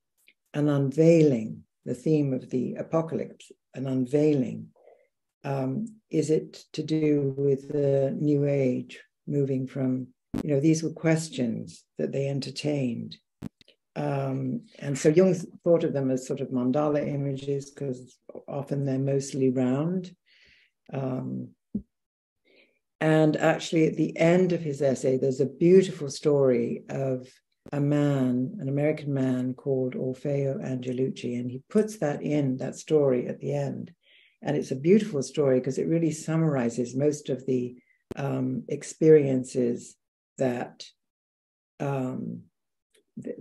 an unveiling? The theme of the apocalypse, an unveiling. Um, is it to do with the new age, moving from you know, these were questions that they entertained. Um, and so Jung thought of them as sort of mandala images because often they're mostly round. Um, and actually, at the end of his essay, there's a beautiful story of a man, an American man called Orfeo Angelucci, and he puts that in that story at the end. And it's a beautiful story because it really summarizes most of the um, experiences that um,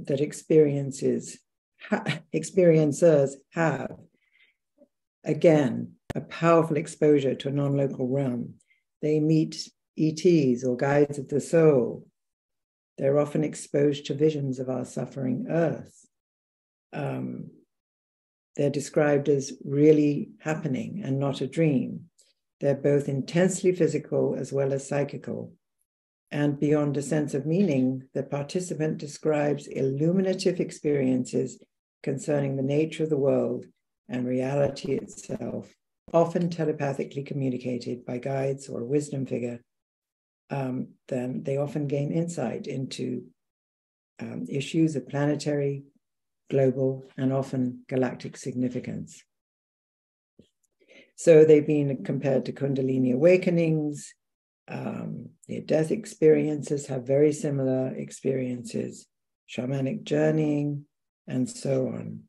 that experiences ha- experiencers have again a powerful exposure to a non-local realm. They meet ets or guides of the soul. They're often exposed to visions of our suffering earth. Um, they're described as really happening and not a dream. They're both intensely physical as well as psychical and beyond a sense of meaning, the participant describes illuminative experiences concerning the nature of the world and reality itself, often telepathically communicated by guides or wisdom figure. Um, then they often gain insight into um, issues of planetary, global, and often galactic significance. So they've been compared to Kundalini awakenings, um, near death experiences have very similar experiences, shamanic journeying, and so on.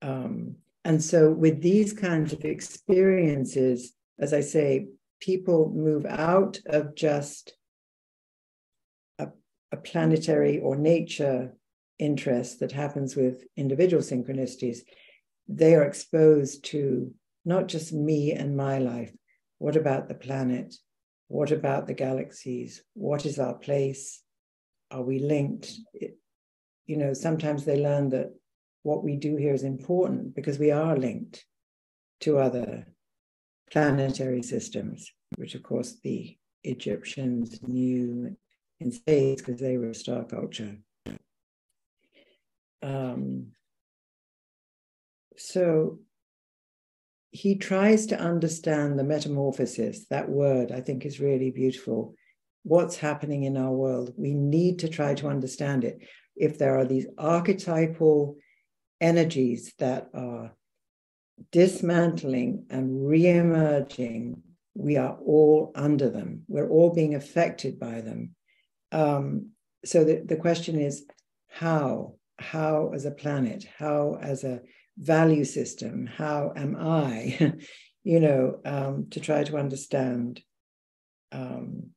Um, and so, with these kinds of experiences, as I say, people move out of just a, a planetary or nature interest that happens with individual synchronicities. They are exposed to not just me and my life. What about the planet? What about the galaxies? What is our place? Are we linked? It, you know, sometimes they learn that what we do here is important because we are linked to other planetary systems, which of course the Egyptians knew in spades because they were a star culture. Um, so he tries to understand the metamorphosis. That word I think is really beautiful. What's happening in our world? We need to try to understand it. If there are these archetypal energies that are dismantling and re-emerging we are all under them we're all being affected by them um, so the, the question is how how as a planet how as a value system how am i you know um, to try to understand um,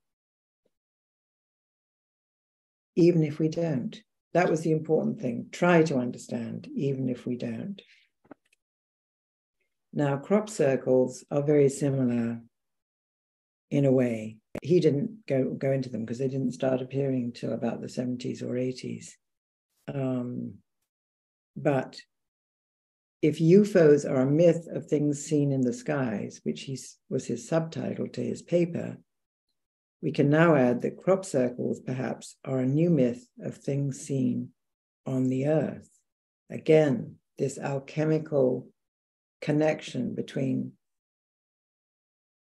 even if we don't that was the important thing try to understand even if we don't now, crop circles are very similar in a way. He didn't go, go into them because they didn't start appearing until about the 70s or 80s. Um, but if UFOs are a myth of things seen in the skies, which he, was his subtitle to his paper, we can now add that crop circles perhaps are a new myth of things seen on the earth. Again, this alchemical connection between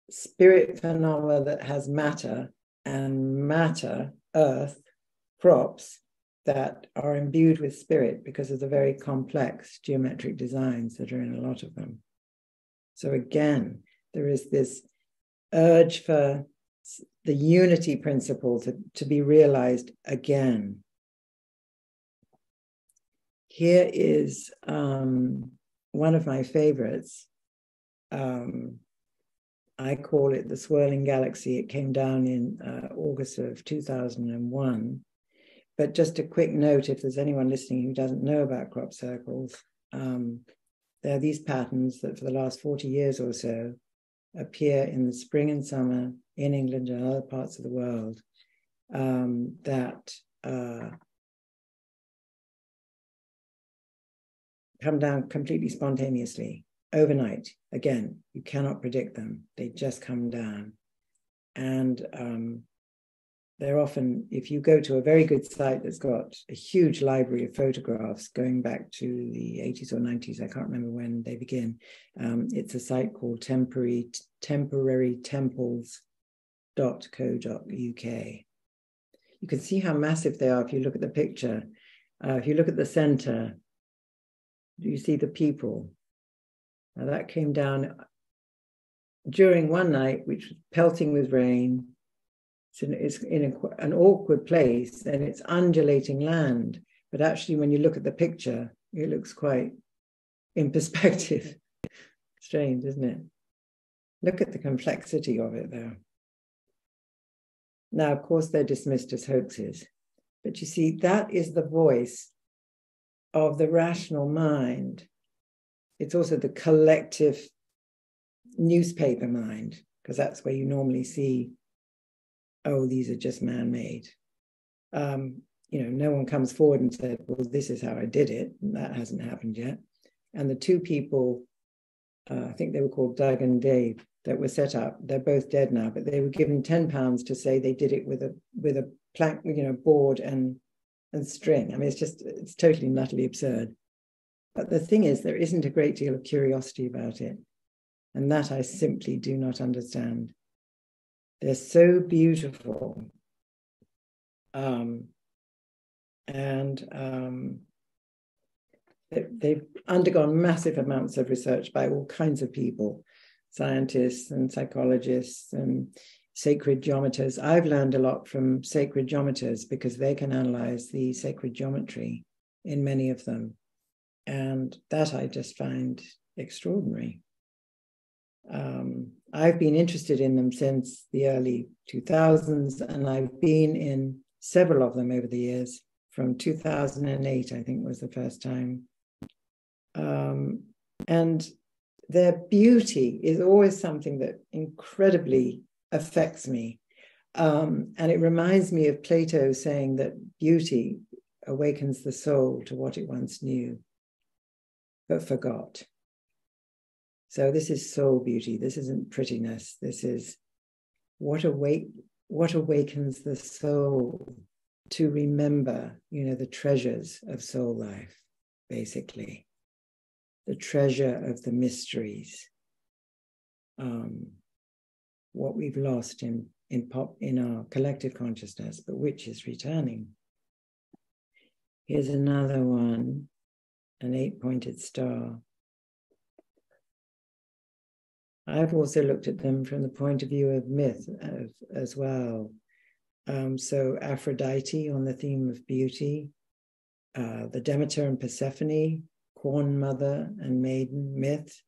spirit phenomena that has matter and matter, earth, crops that are imbued with spirit because of the very complex geometric designs that are in a lot of them. So again, there is this urge for the unity principle to, to be realized again. Here is um, one of my favorites. Um, I call it the Swirling Galaxy. It came down in uh, August of 2001. But just a quick note if there's anyone listening who doesn't know about crop circles, um, there are these patterns that for the last 40 years or so appear in the spring and summer in England and other parts of the world um, that uh, come down completely spontaneously overnight. Again, you cannot predict them, they just come down. And um, they're often, if you go to a very good site that's got a huge library of photographs going back to the 80s or 90s, I can't remember when they begin. Um, it's a site called temporary temporarytemples.co.uk. You can see how massive they are if you look at the picture. Uh, if you look at the center, do you see the people. Now that came down during one night, which was pelting with rain. It's in, it's in a, an awkward place and it's undulating land. But actually, when you look at the picture, it looks quite in perspective. Strange, isn't it? Look at the complexity of it, though. Now, of course, they're dismissed as hoaxes. But you see, that is the voice of the rational mind. It's also the collective newspaper mind, because that's where you normally see, oh, these are just man made. Um, you know, no one comes forward and said, well, this is how I did it. That hasn't happened yet. And the two people, uh, I think they were called Doug and Dave, that were set up. They're both dead now, but they were given ten pounds to say they did it with a with a plank, you know, board and and string. I mean, it's just, it's totally nutty absurd. But the thing is, there isn't a great deal of curiosity about it. And that I simply do not understand. They're so beautiful. Um, and um, they, have undergone massive amounts of research by all kinds of people, scientists and psychologists and sacred geometers. I've learned a lot from sacred geometers because they can analyze the sacred geometry in many of them. And that I just find extraordinary. Um, I've been interested in them since the early 2000s, and I've been in several of them over the years. From 2008, I think was the first time. Um, and their beauty is always something that incredibly affects me. Um, and it reminds me of Plato saying that beauty awakens the soul to what it once knew, but forgot. So this is soul beauty. This isn't prettiness. This is what awake what awakens the soul to remember, you know, the treasures of soul life, basically, the treasure of the mysteries, um, what we've lost in in pop in our collective consciousness, but which is returning. Here's another one, an eight-pointed star. I've also looked at them from the point of view of myth of, as well. Um, so Aphrodite on the theme of beauty, uh, the Demeter and Persephone, corn mother and maiden myth,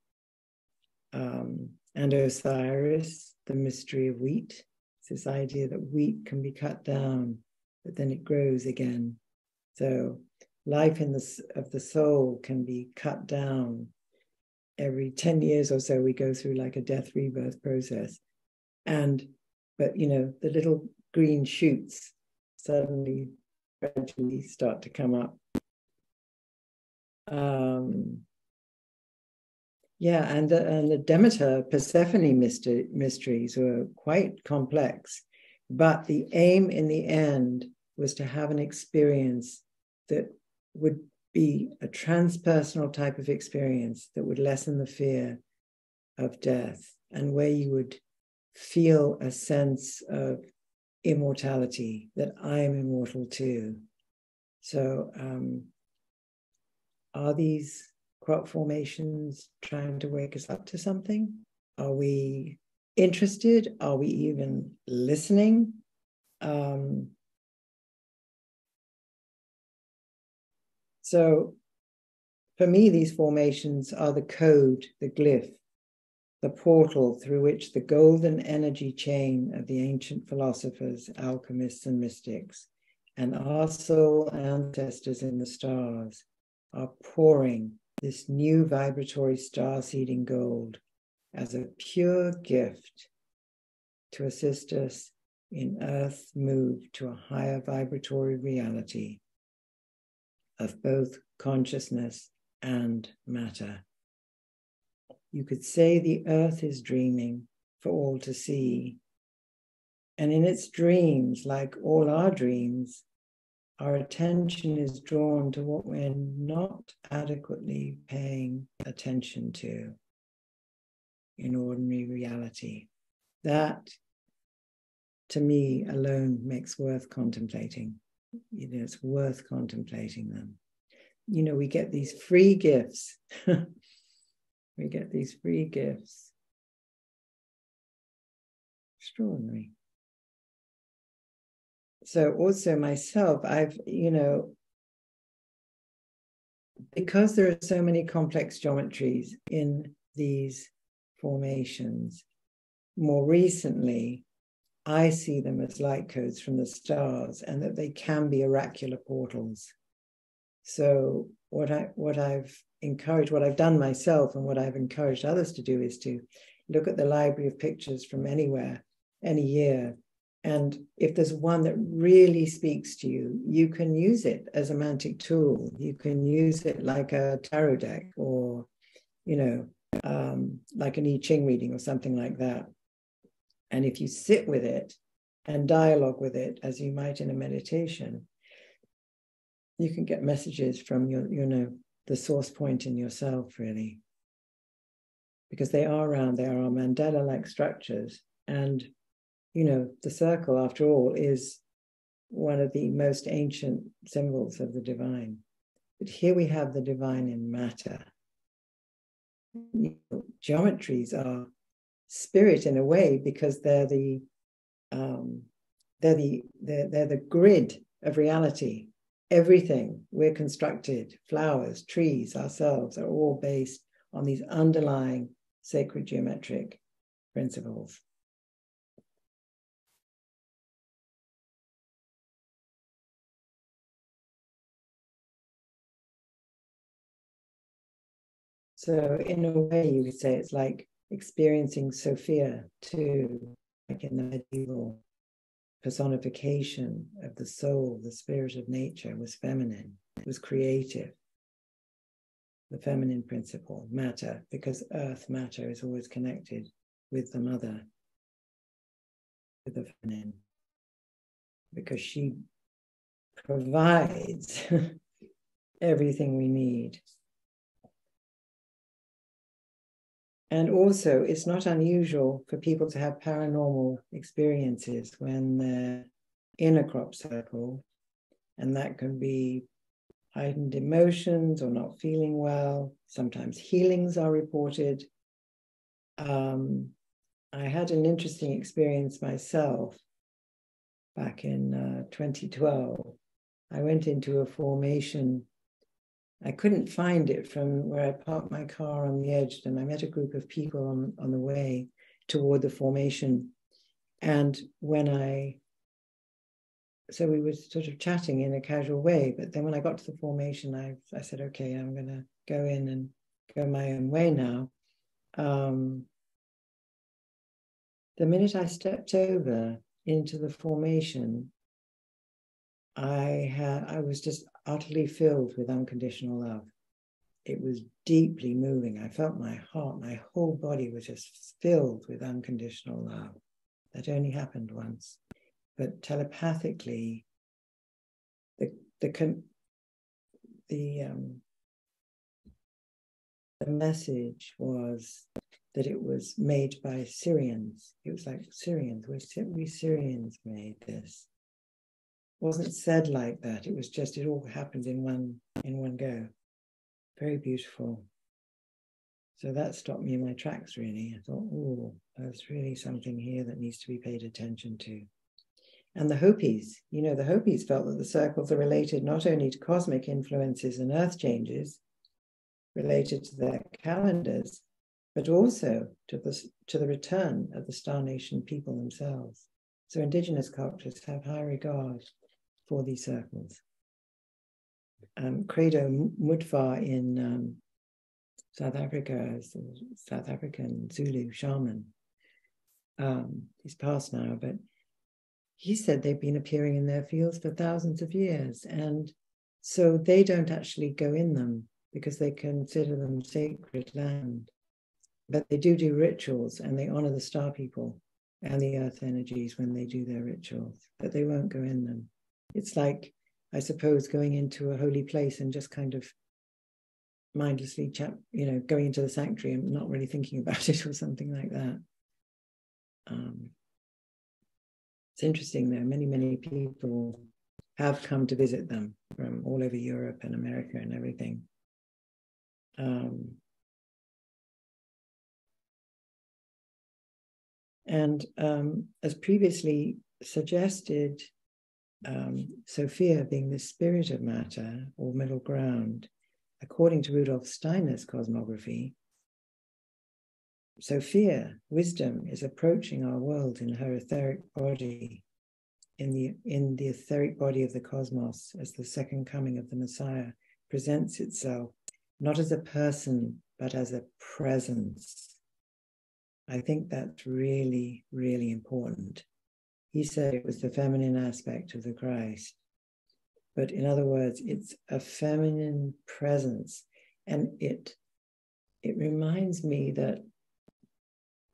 um, and Osiris, the mystery of wheat. It's this idea that wheat can be cut down, but then it grows again. So life in the of the soul can be cut down every 10 years or so we go through like a death rebirth process. And but you know the little green shoots suddenly gradually start to come up. Um yeah and the, and the demeter persephone mystery, mysteries were quite complex but the aim in the end was to have an experience that would be a transpersonal type of experience that would lessen the fear of death and where you would feel a sense of immortality, that I am immortal too. So, um, are these crop formations trying to wake us up to something? Are we interested? Are we even listening? Um, So for me, these formations are the code, the glyph, the portal through which the golden energy chain of the ancient philosophers, alchemists, and mystics, and our soul ancestors in the stars are pouring this new vibratory star seeding gold as a pure gift to assist us in Earth's move to a higher vibratory reality of both consciousness and matter. You could say the earth is dreaming for all to see. And in its dreams, like all our dreams, our attention is drawn to what we're not adequately paying attention to in ordinary reality. That, to me, alone makes worth contemplating you know, it's worth contemplating them. You know, we get these free gifts. we get these free gifts. Extraordinary. So, also myself, I've, you know, because there are so many complex geometries in these formations, more recently, I see them as light codes from the stars and that they can be oracular portals. So what I what I've encouraged, what I've done myself and what I've encouraged others to do is to look at the library of pictures from anywhere, any year. And if there's one that really speaks to you, you can use it as a mantic tool. You can use it like a tarot deck or, you know, um, like an I Ching reading or something like that. And if you sit with it and dialogue with it as you might in a meditation, you can get messages from your, you know, the source point in yourself, really. Because they are around, they are mandala like structures. And, you know, the circle, after all, is one of the most ancient symbols of the divine. But here we have the divine in matter. Geometries are spirit in a way because they're the um, they're the they're, they're the grid of reality everything we're constructed, flowers, trees, ourselves, are all based on these underlying sacred geometric principles. So, in a way, you could say it's like experiencing Sophia too, like in the medieval personification of the soul, the spirit of nature was feminine, it was creative. The feminine principle, matter, because earth matter is always connected with the mother, with the feminine, because she provides everything we need And also, it's not unusual for people to have paranormal experiences when they're in a crop circle, and that can be heightened emotions or not feeling well. Sometimes healings are reported. Um, I had an interesting experience myself back in uh, 2012. I went into a formation I couldn't find it from where I parked my car on the edge, and I met a group of people on, on the way toward the formation. And when I, so we were sort of chatting in a casual way, but then when I got to the formation, I, I said, okay, I'm going to go in and go my own way now. Um, the minute I stepped over into the formation, I had I was just utterly filled with unconditional love. It was deeply moving. I felt my heart, my whole body was just filled with unconditional love. That only happened once. But telepathically, the the the um, the message was that it was made by Sirians. It was like Sirians. We, we Sirians made this wasn't said like that. It was just it all happened in one in one go. Very beautiful. So that stopped me in my tracks really. I thought, oh, there's really something here that needs to be paid attention to. And the Hopis, you know, the Hopis felt that the circles are related not only to cosmic influences and earth changes related to their calendars, but also to the, to the return of the Star Nation people themselves. So indigenous cultures have high regard for these circles. Um, Credo in um, South Africa South African Zulu shaman. Um, he's passed now, but he said they've been appearing in their fields for thousands of years. And so they don't actually go in them because they consider them sacred land. But they do do rituals and they honor the star people and the earth energies when they do their rituals, but they won't go in them. It's like, I suppose, going into a holy place and just kind of mindlessly, you know, going into the sanctuary and not really thinking about it or something like that. Um, it's interesting though, many, many people have come to visit them from all over Europe and America and everything. Um, and um, as previously suggested, um, Sophia being the spirit of matter or middle ground, according to Rudolf Steiner's cosmography, Sophia, wisdom, is approaching our world in her etheric body, in the, in the etheric body of the cosmos, as the second coming of the Messiah presents itself, not as a person, but as a presence. I think that's really, really important. He said it was the feminine aspect of the Christ. But in other words, it's a feminine presence. And it it reminds me that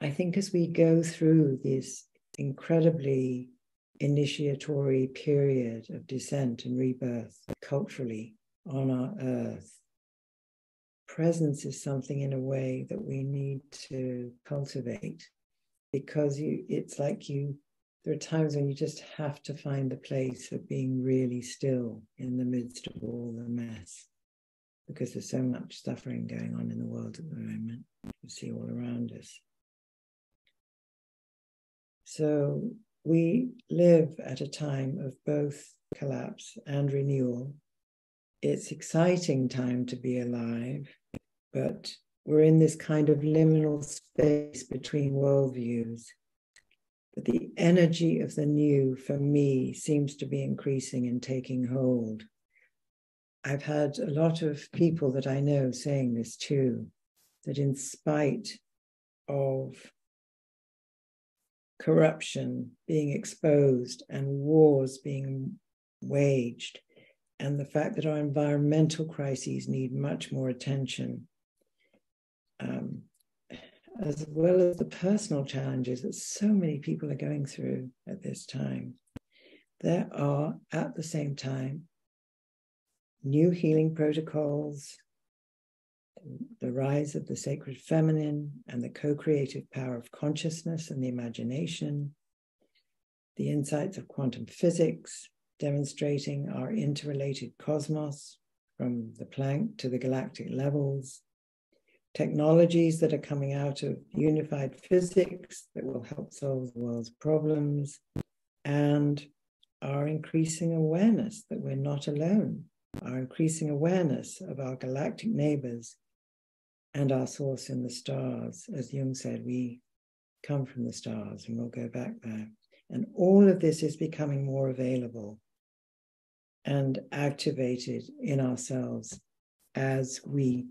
I think as we go through this incredibly initiatory period of descent and rebirth culturally on our earth, presence is something in a way that we need to cultivate because you it's like you there are times when you just have to find the place of being really still in the midst of all the mess because there's so much suffering going on in the world at the moment you see all around us so we live at a time of both collapse and renewal it's exciting time to be alive, but we're in this kind of liminal space between worldviews. But the energy of the new for me seems to be increasing and taking hold. I've had a lot of people that I know saying this too, that in spite of corruption being exposed and wars being waged, and the fact that our environmental crises need much more attention, um, as well as the personal challenges that so many people are going through at this time, there are at the same time new healing protocols, the rise of the sacred feminine and the co creative power of consciousness and the imagination, the insights of quantum physics, demonstrating our interrelated cosmos from the Planck to the galactic levels, technologies that are coming out of unified physics that will help solve the world's problems, and our increasing awareness that we're not alone our increasing awareness of our galactic neighbors and our source in the stars. As Jung said, we come from the stars and we'll go back there. And all of this is becoming more available and activated in ourselves as we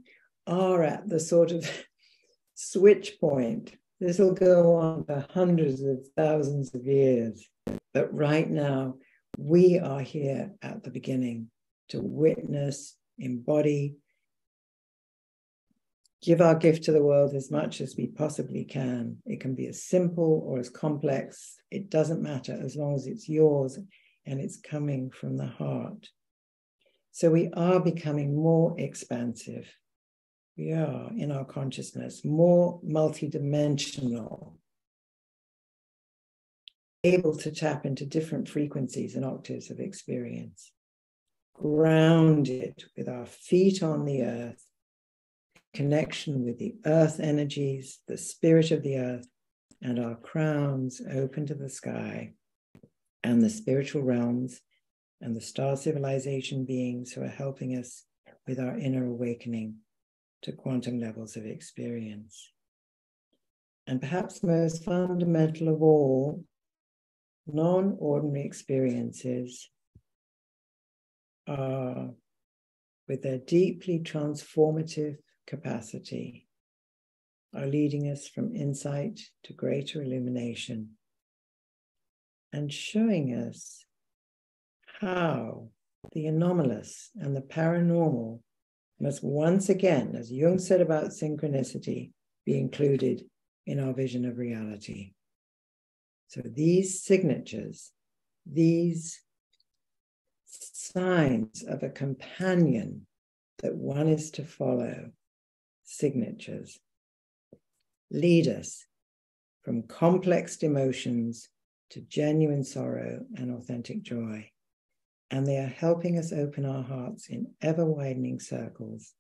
are at the sort of switch point. This will go on for hundreds of thousands of years. But right now, we are here at the beginning to witness, embody, give our gift to the world as much as we possibly can. It can be as simple or as complex. It doesn't matter as long as it's yours and it's coming from the heart. So we are becoming more expansive. We are in our consciousness more multidimensional, able to tap into different frequencies and octaves of experience. Grounded with our feet on the earth, connection with the earth energies, the spirit of the earth, and our crowns open to the sky. And the spiritual realms and the star civilization beings who are helping us with our inner awakening to quantum levels of experience. And perhaps most fundamental of all, non ordinary experiences are, with their deeply transformative capacity, are leading us from insight to greater illumination and showing us how the anomalous and the paranormal must once again, as Jung said about synchronicity, be included in our vision of reality. So these signatures, these signs of a companion that one is to follow, signatures, lead us from complex emotions to genuine sorrow and authentic joy. And they are helping us open our hearts in ever widening circles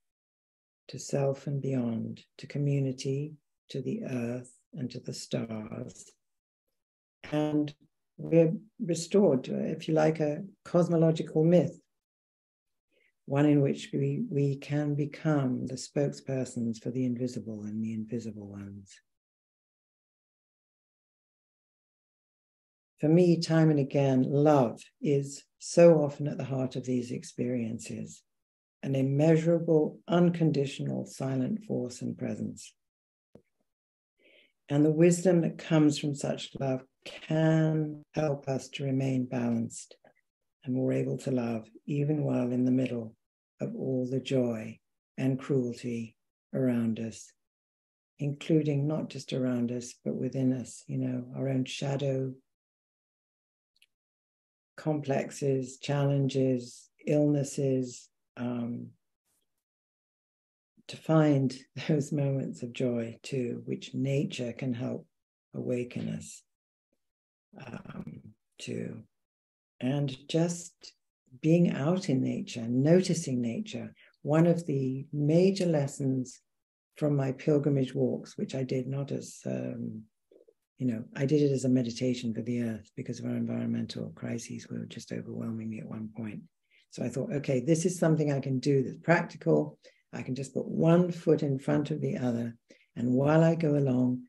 to self and beyond, to community, to the earth, and to the stars. And we're restored to, if you like, a cosmological myth, one in which we, we can become the spokespersons for the invisible and the invisible ones. For me, time and again, love is so often at the heart of these experiences, an immeasurable, unconditional, silent force and presence. And the wisdom that comes from such love can help us to remain balanced and more able to love, even while in the middle of all the joy and cruelty around us, including not just around us, but within us, you know, our own shadow, complexes, challenges, illnesses, um, to find those moments of joy too, which nature can help awaken us um, to. And just being out in nature, noticing nature. One of the major lessons from my pilgrimage walks, which I did not as, um, you know, I did it as a meditation for the earth because of our environmental crises were just overwhelming me at one point. So I thought, okay, this is something I can do that's practical. I can just put one foot in front of the other. And while I go along,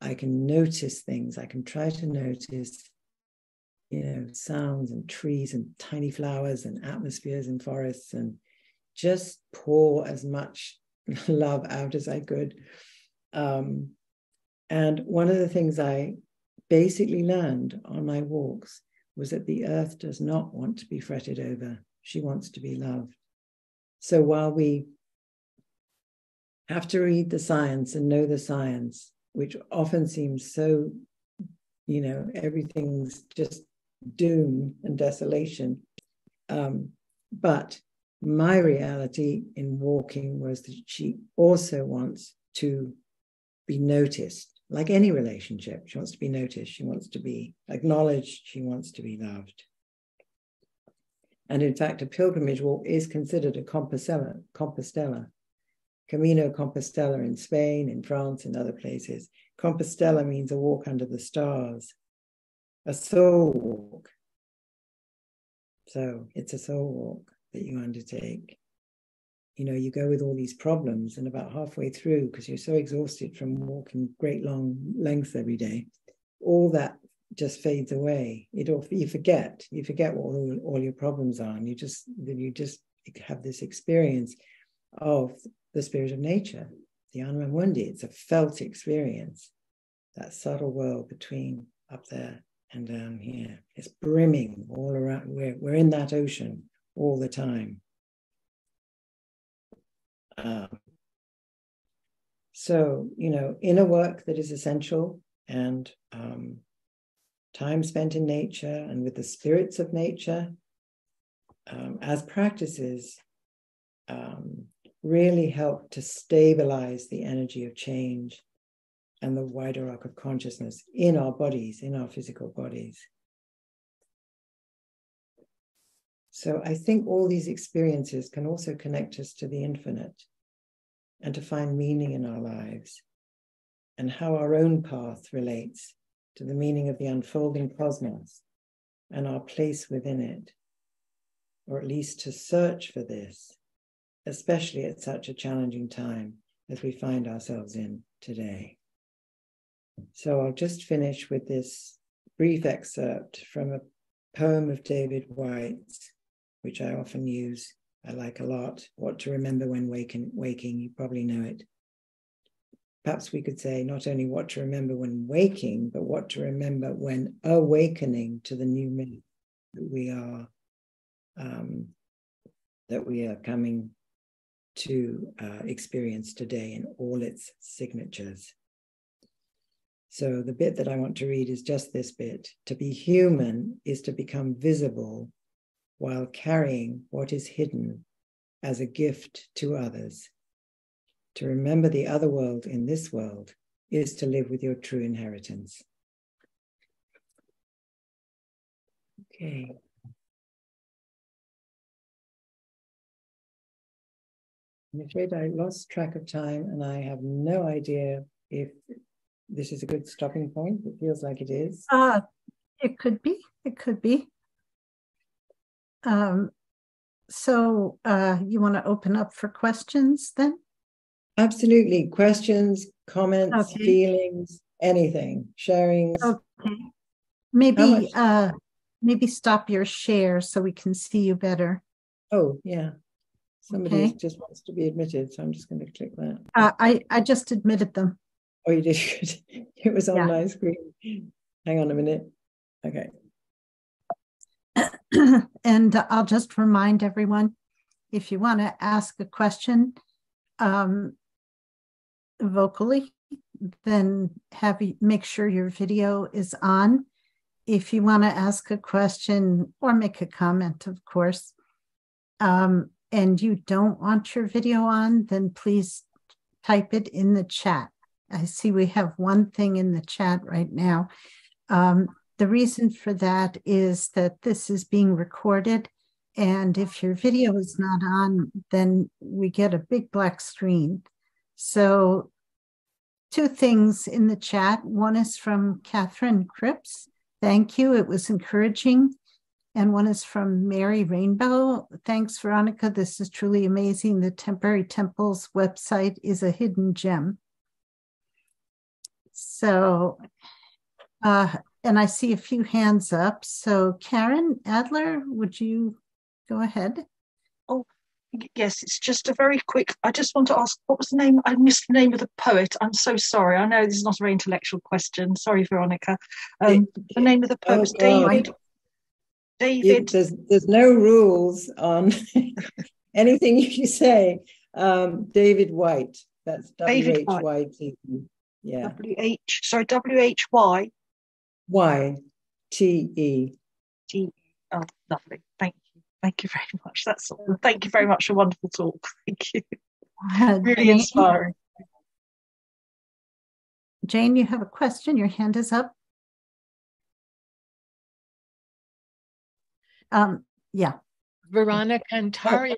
I can notice things. I can try to notice, you know, sounds and trees and tiny flowers and atmospheres and forests and just pour as much love out as I could. Um, and one of the things I basically learned on my walks was that the earth does not want to be fretted over. She wants to be loved. So while we have to read the science and know the science, which often seems so, you know, everything's just doom and desolation. Um, but my reality in walking was that she also wants to be noticed, like any relationship. She wants to be noticed, she wants to be acknowledged, she wants to be loved. And in fact, a pilgrimage walk is considered a Compostela, Compostela, Camino Compostela in Spain, in France, and other places. Compostela means a walk under the stars, a soul walk. So it's a soul walk that you undertake. You know, you go with all these problems, and about halfway through, because you're so exhausted from walking great long lengths every day, all that just fades away. It all, you forget, you forget what all, all your problems are, and you just then you just have this experience of the spirit of nature, the Anima Mundi. It's a felt experience, that subtle world between up there and down here. It's brimming all around. We're, we're in that ocean all the time. Um, so, you know, inner work that is essential and um, time spent in nature and with the spirits of nature um, as practices um, really help to stabilize the energy of change and the wider arc of consciousness in our bodies, in our physical bodies. So I think all these experiences can also connect us to the infinite and to find meaning in our lives and how our own path relates to the meaning of the unfolding cosmos and our place within it, or at least to search for this, especially at such a challenging time as we find ourselves in today. So I'll just finish with this brief excerpt from a poem of David Whyte's which I often use. I like a lot. What to remember when waking, waking, you probably know it. Perhaps we could say not only what to remember when waking, but what to remember when awakening to the new me that we are, um, that we are coming to uh, experience today in all its signatures. So the bit that I want to read is just this bit. To be human is to become visible while carrying what is hidden as a gift to others. To remember the other world in this world is to live with your true inheritance. Okay. I'm afraid I lost track of time and I have no idea if this is a good stopping point. It feels like it is. Uh, it could be. It could be. Um, so uh, you want to open up for questions then? Absolutely. Questions, comments, okay. feelings, anything, sharing. Okay. Maybe uh, maybe stop your share so we can see you better. Oh yeah. Somebody okay. just wants to be admitted, so I'm just going to click that. Uh, I I just admitted them. Oh, you did. it was on yeah. my screen. Hang on a minute. Okay. and I'll just remind everyone if you want to ask a question um, vocally, then have you make sure your video is on. If you want to ask a question or make a comment, of course, um, and you don't want your video on, then please type it in the chat. I see we have one thing in the chat right now. Um, the reason for that is that this is being recorded. And if your video is not on, then we get a big black screen. So, two things in the chat. One is from Catherine Cripps. Thank you. It was encouraging. and one is from Mary Rainbow. Thanks, Veronica. This is truly amazing. The Temporary Temples website is a hidden gem. So, uh, and I see a few hands up. So, Karen Adler, would you go ahead? Oh, yes, it's just a very quick. I just want to ask what was the name? I missed the name of the poet. I'm so sorry. I know this is not a very intellectual question. Sorry, Veronica. Um, the name of the poet was oh, David. David. there's, there's no rules on anything you say. Um, David Whyte. That's W H Y T. Yeah. W H. Sorry, W H Y. Y T E. T. Oh, lovely. Thank you. Thank you very much. That's all. Thank you very much. for A wonderful talk. Thank you. Uh, really Jane, inspiring. Jane, you have a question. Your hand is up. Um, yeah. Veronica and Taria.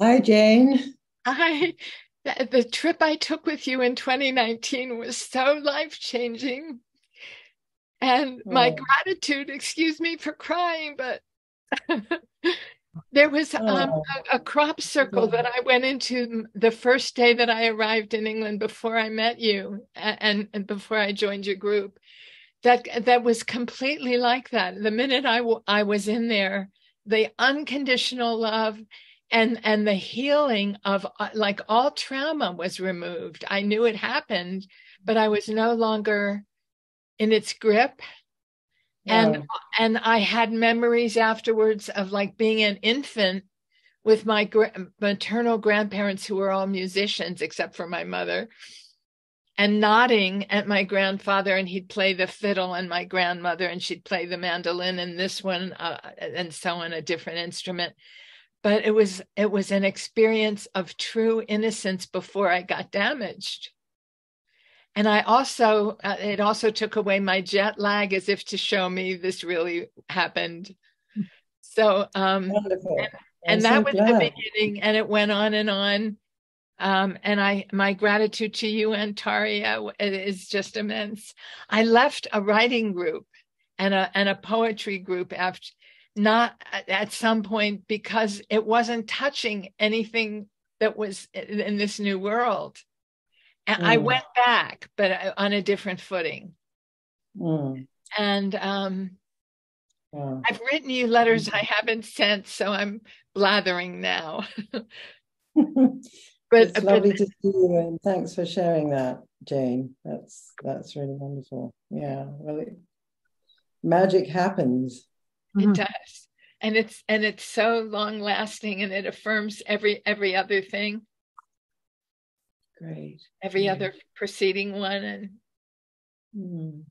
Hi, Jane. Hi. The trip I took with you in 2019 was so life changing. And my oh. gratitude, excuse me for crying, but there was um, oh. a, a, crop circle that I went into the first day that I arrived in England before I met you and, and before I joined your group that that was completely like that the minute I, w- I was in there the unconditional love and and the healing of uh, like all trauma was removed i knew it happened but i was no longer in its grip. And and i had memories afterwards of like being an infant with my gra- maternal grandparents who were all musicians except for my mother and nodding at my grandfather and he'd play the fiddle and my grandmother and she'd play the mandolin and this one uh, and so on a different instrument. But it was it was an experience of true innocence before i got damaged and i also uh, it also took away my jet lag as if to show me this really happened so um Wonderful. and, and that so was glad. the beginning and it went on and on um, and I, my gratitude to you, Antaria, is just immense. I left a writing group and a and a poetry group after not at some point because it wasn't touching anything that was in this new world. And mm. I went back, but uh, on a different footing. Mm. And um, yeah. I've written you letters I haven't sent, so I'm blathering now. But it's lovely but, to see you, and thanks for sharing that, Jane. That's that's really wonderful. Yeah, well, it, magic happens. It mm-hmm. does, and it's and it's so long lasting, and it affirms every every other thing. Great. Every Great. other preceding one, and mm.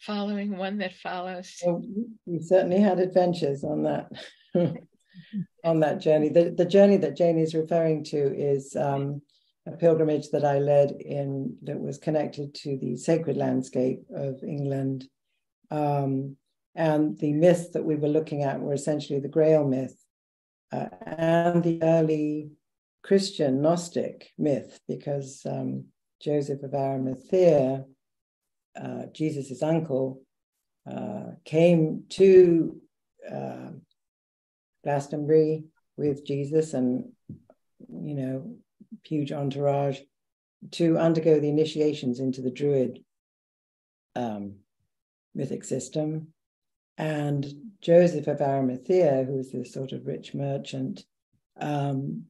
following one that follows. Well, we certainly had adventures on that. on that journey. The, the journey that Jane is referring to is um, a pilgrimage that I led in that was connected to the sacred landscape of England. Um, and the myths that we were looking at were essentially the Grail myth uh, and the early Christian Gnostic myth, because um, Joseph of Arimathea, uh, Jesus' uncle, uh, came to uh, Glastonbury with Jesus and, you know, huge entourage to undergo the initiations into the Druid um, mythic system. And Joseph of Arimathea, who was this sort of rich merchant, um,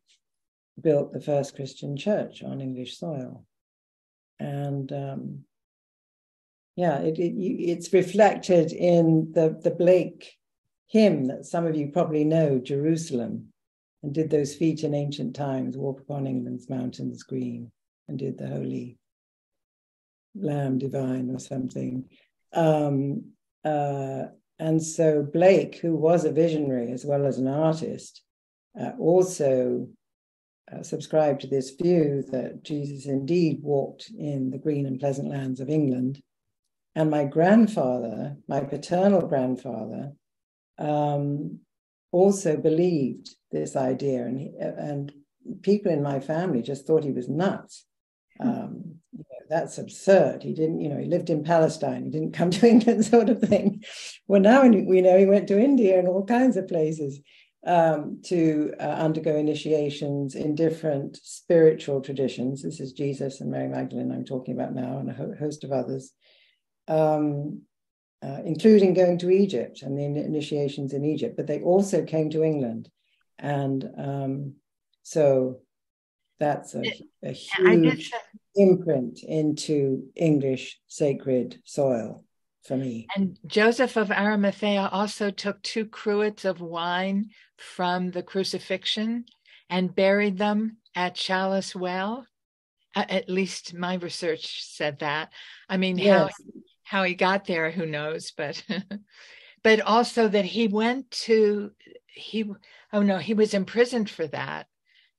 built the first Christian church on English soil. And um, yeah, it, it, it's reflected in the, the Blake hymn that some of you probably know, Jerusalem, and did those feet in ancient times, walk upon England's mountains green, and did the holy Lamb divine or something. Um, uh, and so Blake, who was a visionary as well as an artist, uh, also uh, subscribed to this view that Jesus indeed walked in the green and pleasant lands of England. And my grandfather, my paternal grandfather, um, also believed this idea, and he, and people in my family just thought he was nuts. Um, you know, that's absurd. He didn't, you know, he lived in Palestine. He didn't come to England, sort of thing. Well, now we know he went to India and all kinds of places um, to uh, undergo initiations in different spiritual traditions. This is Jesus and Mary Magdalene I'm talking about now, and a ho- host of others, um, uh, including going to Egypt and the initiations in Egypt. But they also came to England, and um, so that's a, a huge imprint into English sacred soil for me. And Joseph of Arimathea also took two cruets of wine from the crucifixion and buried them at Chalice Well. At least my research said that. I mean, yes. how how he got there, who knows? But but also that he went to he oh no, he was imprisoned for that,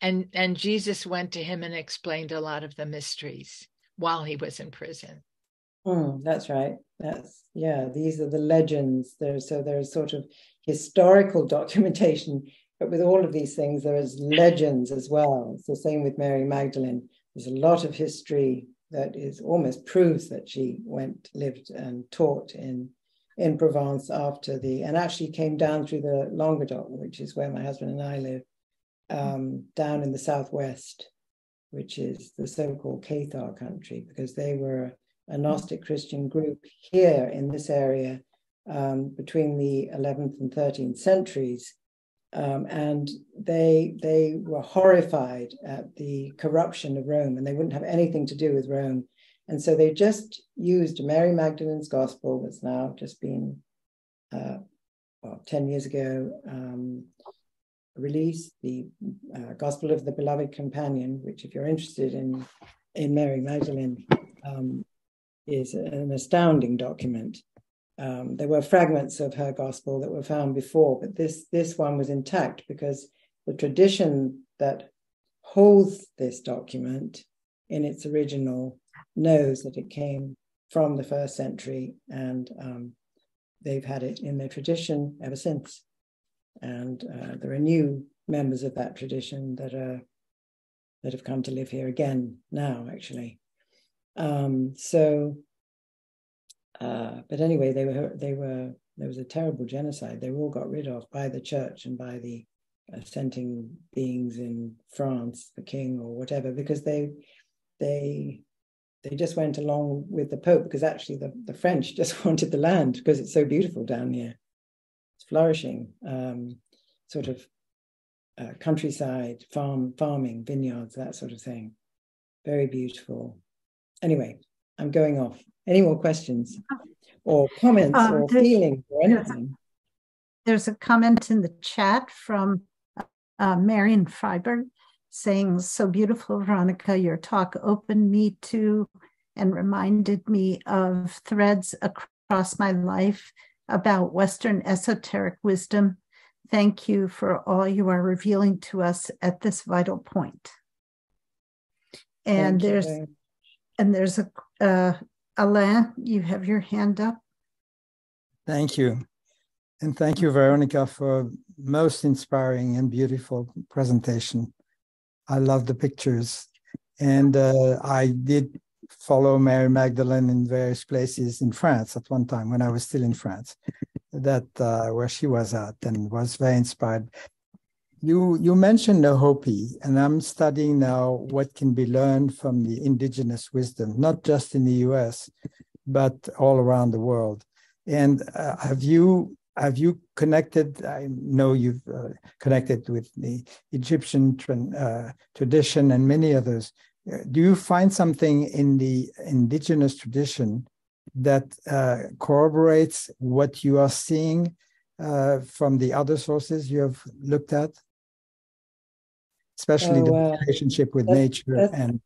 and and Jesus went to him and explained a lot of the mysteries while he was in prison. Mm, that's right. That's yeah. These are the legends. There's so there's sort of historical documentation, but with all of these things, there is legends as well. It's the same with Mary Magdalene. There's a lot of history that is almost proves that she went, lived, and taught in in Provence after the and actually came down through the Languedoc, which is where my husband and I live, um, down in the southwest, which is the so-called Cathar country, because they were a Gnostic Christian group here in this area um, between the 11th and 13th centuries. Um, and they they were horrified at the corruption of Rome, and they wouldn't have anything to do with Rome. And so they just used Mary Magdalene's gospel, that's now just been uh, well, 10 years ago, um, released, the uh, Gospel of the Beloved Companion, which, if you're interested in, in Mary Magdalene, um, is an astounding document. Um, there were fragments of her gospel that were found before, but this this one was intact because the tradition that holds this document in its original knows that it came from the first century, and um, they've had it in their tradition ever since. And uh, there are new members of that tradition that are that have come to live here again now, actually. Um, so, uh, but anyway, they were they were there was a terrible genocide. They were all got rid of by the church and by the assenting beings in France, the king or whatever, because they they they just went along with the Pope because actually the, the French just wanted the land because it's so beautiful down here. It's flourishing, um, sort of uh, countryside, farm, farming, vineyards, that sort of thing. Very beautiful anyway, I'm going off. Any more questions or comments um, or feelings or anything? There's a comment in the chat from uh, Marion Freiberg saying, So beautiful, Veronica. Your talk opened me to and reminded me of threads across my life about Western esoteric wisdom. Thank you for all you are revealing to us at this vital point. And Thank there's you and there's a uh, Alain, you have your hand up. Thank you. And thank you, Veronica, for most inspiring and beautiful presentation. I love the pictures. And uh, I did follow Mary Magdalene in various places in France at one time when I was still in France, that uh, where she was at and was very inspired. You you mentioned the Hopi, and I'm studying now what can be learned from the indigenous wisdom, not just in the U.S., but all around the world. And uh, have you have you connected? I know you've uh, connected with the Egyptian tra- uh, tradition and many others. Do you find something in the indigenous tradition that uh, corroborates what you are seeing uh, from the other sources you have looked at? Especially oh, the uh, relationship with that's, nature that's, and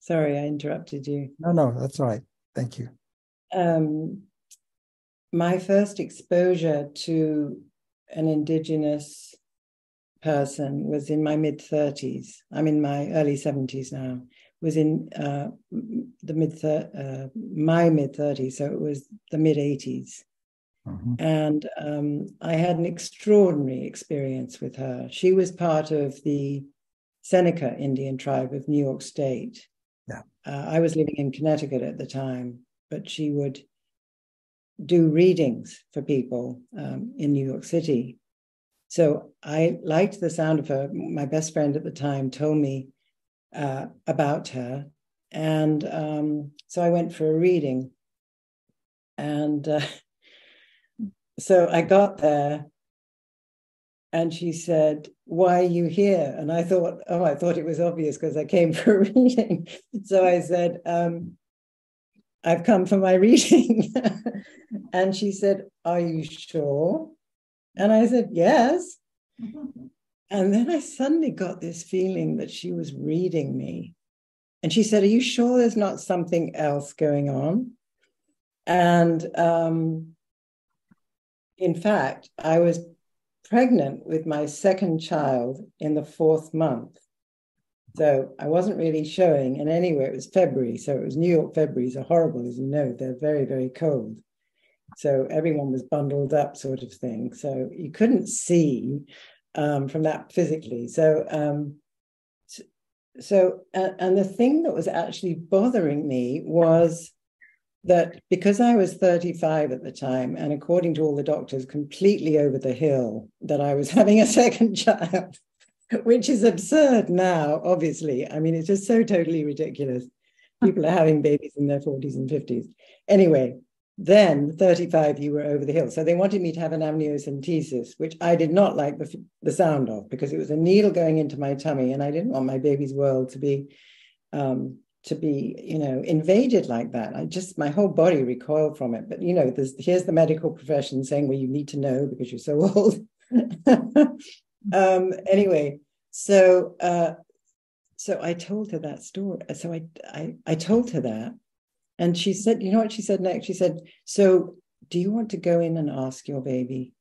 sorry i interrupted you. No no that's all right. Thank you. Um, my first exposure to an indigenous person was in my mid 30s i'm in my early 70s now. Was in uh, the mid uh, my mid 30s so it was the mid 80s Mm-hmm. And um, I had an extraordinary experience with her. She was part of the Seneca Indian tribe of New York State. Yeah. Uh, I was living in Connecticut at the time, but she would do readings for people um, in New York City. So I liked the sound of her. My best friend at the time told me uh, about her. And um, so I went for a reading. And uh, so I got there and she said, Why are you here? And I thought, Oh, I thought it was obvious because I came for a reading. so I said, um, I've come for my reading. and she said, Are you sure? And I said, Yes. And then I suddenly got this feeling that she was reading me. And she said, Are you sure there's not something else going on? And um, in fact, I was pregnant with my second child in the fourth month. So I wasn't really showing, and anyway, it was February. So it was New York Februarys are horrible, as you know, they're very, very cold. So everyone was bundled up, sort of thing. So you couldn't see um, from that physically. So, um, so, and the thing that was actually bothering me was that because I was 35 at the time, and according to all the doctors, completely over the hill, that I was having a second child, which is absurd now, obviously. I mean, it's just so totally ridiculous. People are having babies in their 40s and 50s. Anyway, then 35 you were over the hill so they wanted me to have an amniocentesis which i did not like the, the sound of because it was a needle going into my tummy and i didn't want my baby's world to be um, to be you know invaded like that. I just my whole body recoiled from it. But you know there's here's the medical profession saying well you need to know because you're so old. Um, anyway so uh, so i told her that story. So I, I i told her that. And she said you know what she said next? She said so do you want to go in and ask your baby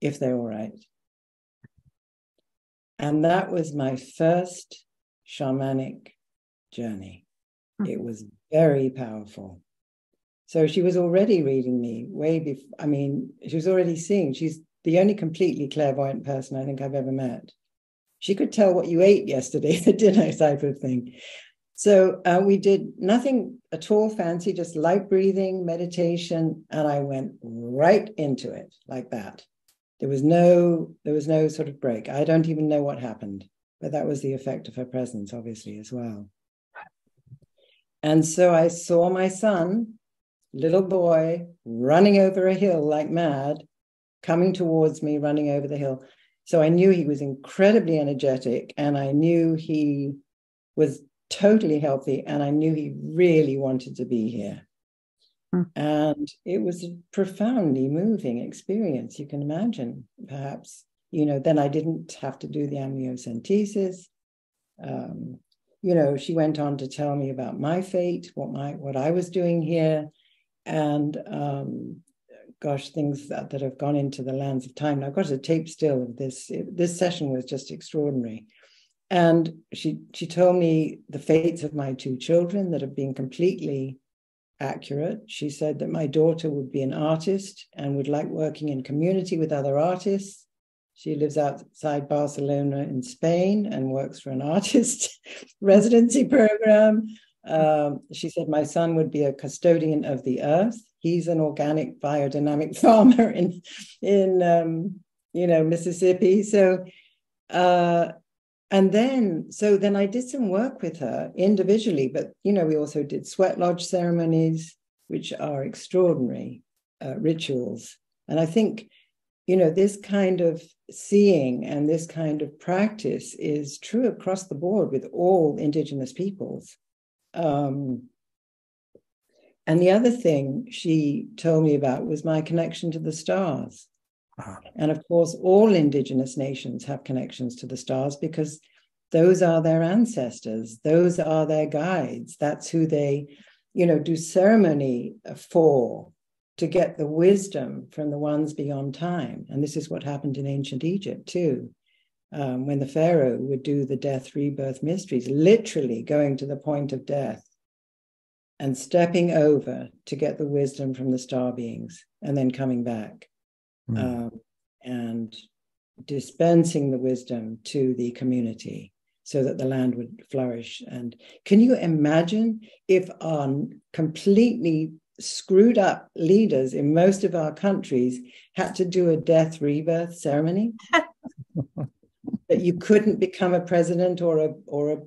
if they're all right? And that was my first shamanic journey. Mm-hmm. It was very powerful. So she was already reading me way before, I mean, she was already seeing. She's the only completely clairvoyant person I think I've ever met. She could tell what you ate yesterday for dinner, type of thing. So uh, we did nothing at all fancy, just light breathing, meditation, and I went right into it like that. There was no, there was no sort of break. I don't even know what happened, but that was the effect of her presence, obviously, as well. And so I saw my son, little boy, running over a hill like mad, coming towards me, running over the hill. So I knew he was incredibly energetic and I knew he was totally healthy and I knew he really wanted to be here. Hmm. And it was a profoundly moving experience. You can imagine, perhaps. You know, then I didn't have to do the amniocentesis. Um, you know, she went on to tell me about my fate, what my what I was doing here, and um, gosh, things that, that have gone into the lands of time. I've got a tape still of this. It, this session was just extraordinary. And she she told me the fates of my two children that have been completely accurate. She said that my daughter would be an artist and would like working in community with other artists. She lives outside Barcelona in Spain and works for an artist residency program. Um, she said, My son would be a custodian of the earth. He's an organic biodynamic farmer in, in um, you know, Mississippi. So, uh, and then, so then I did some work with her individually, but, you know, we also did sweat lodge ceremonies, which are extraordinary uh, rituals. And I think you know, this kind of seeing and this kind of practice is true across the board with all Indigenous peoples. Um, and the other thing she told me about was my connection to the stars. Uh-huh. And of course, all Indigenous nations have connections to the stars because those are their ancestors, those are their guides. That's who they, you know, do ceremony for to get the wisdom from the ones beyond time. And this is what happened in ancient Egypt too. Um, when the Pharaoh would do the death rebirth mysteries, literally going to the point of death and stepping over to get the wisdom from the star beings and then coming back. Mm. Um, and dispensing the wisdom to the community so that the land would flourish. And can you imagine if our completely screwed up leaders in most of our countries had to do a death rebirth ceremony? that you couldn't become a president or a or a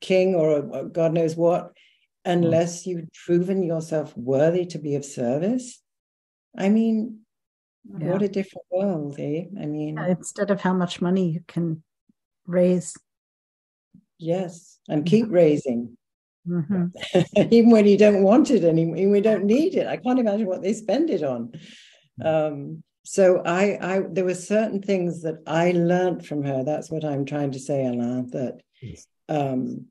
king or a, God knows what unless you'd proven yourself worthy to be of service. I mean, yeah. what a different world, eh? I mean, yeah, instead of how much money you can raise. Yes, and keep mm-hmm. raising. Mm-hmm. Even when you don't want it anymore, we don't need it. I can't imagine what they spend it on. Mm. Um, so I, I, there were certain things that I learned from her. That's what I'm trying to say, Alain. That, yes. um,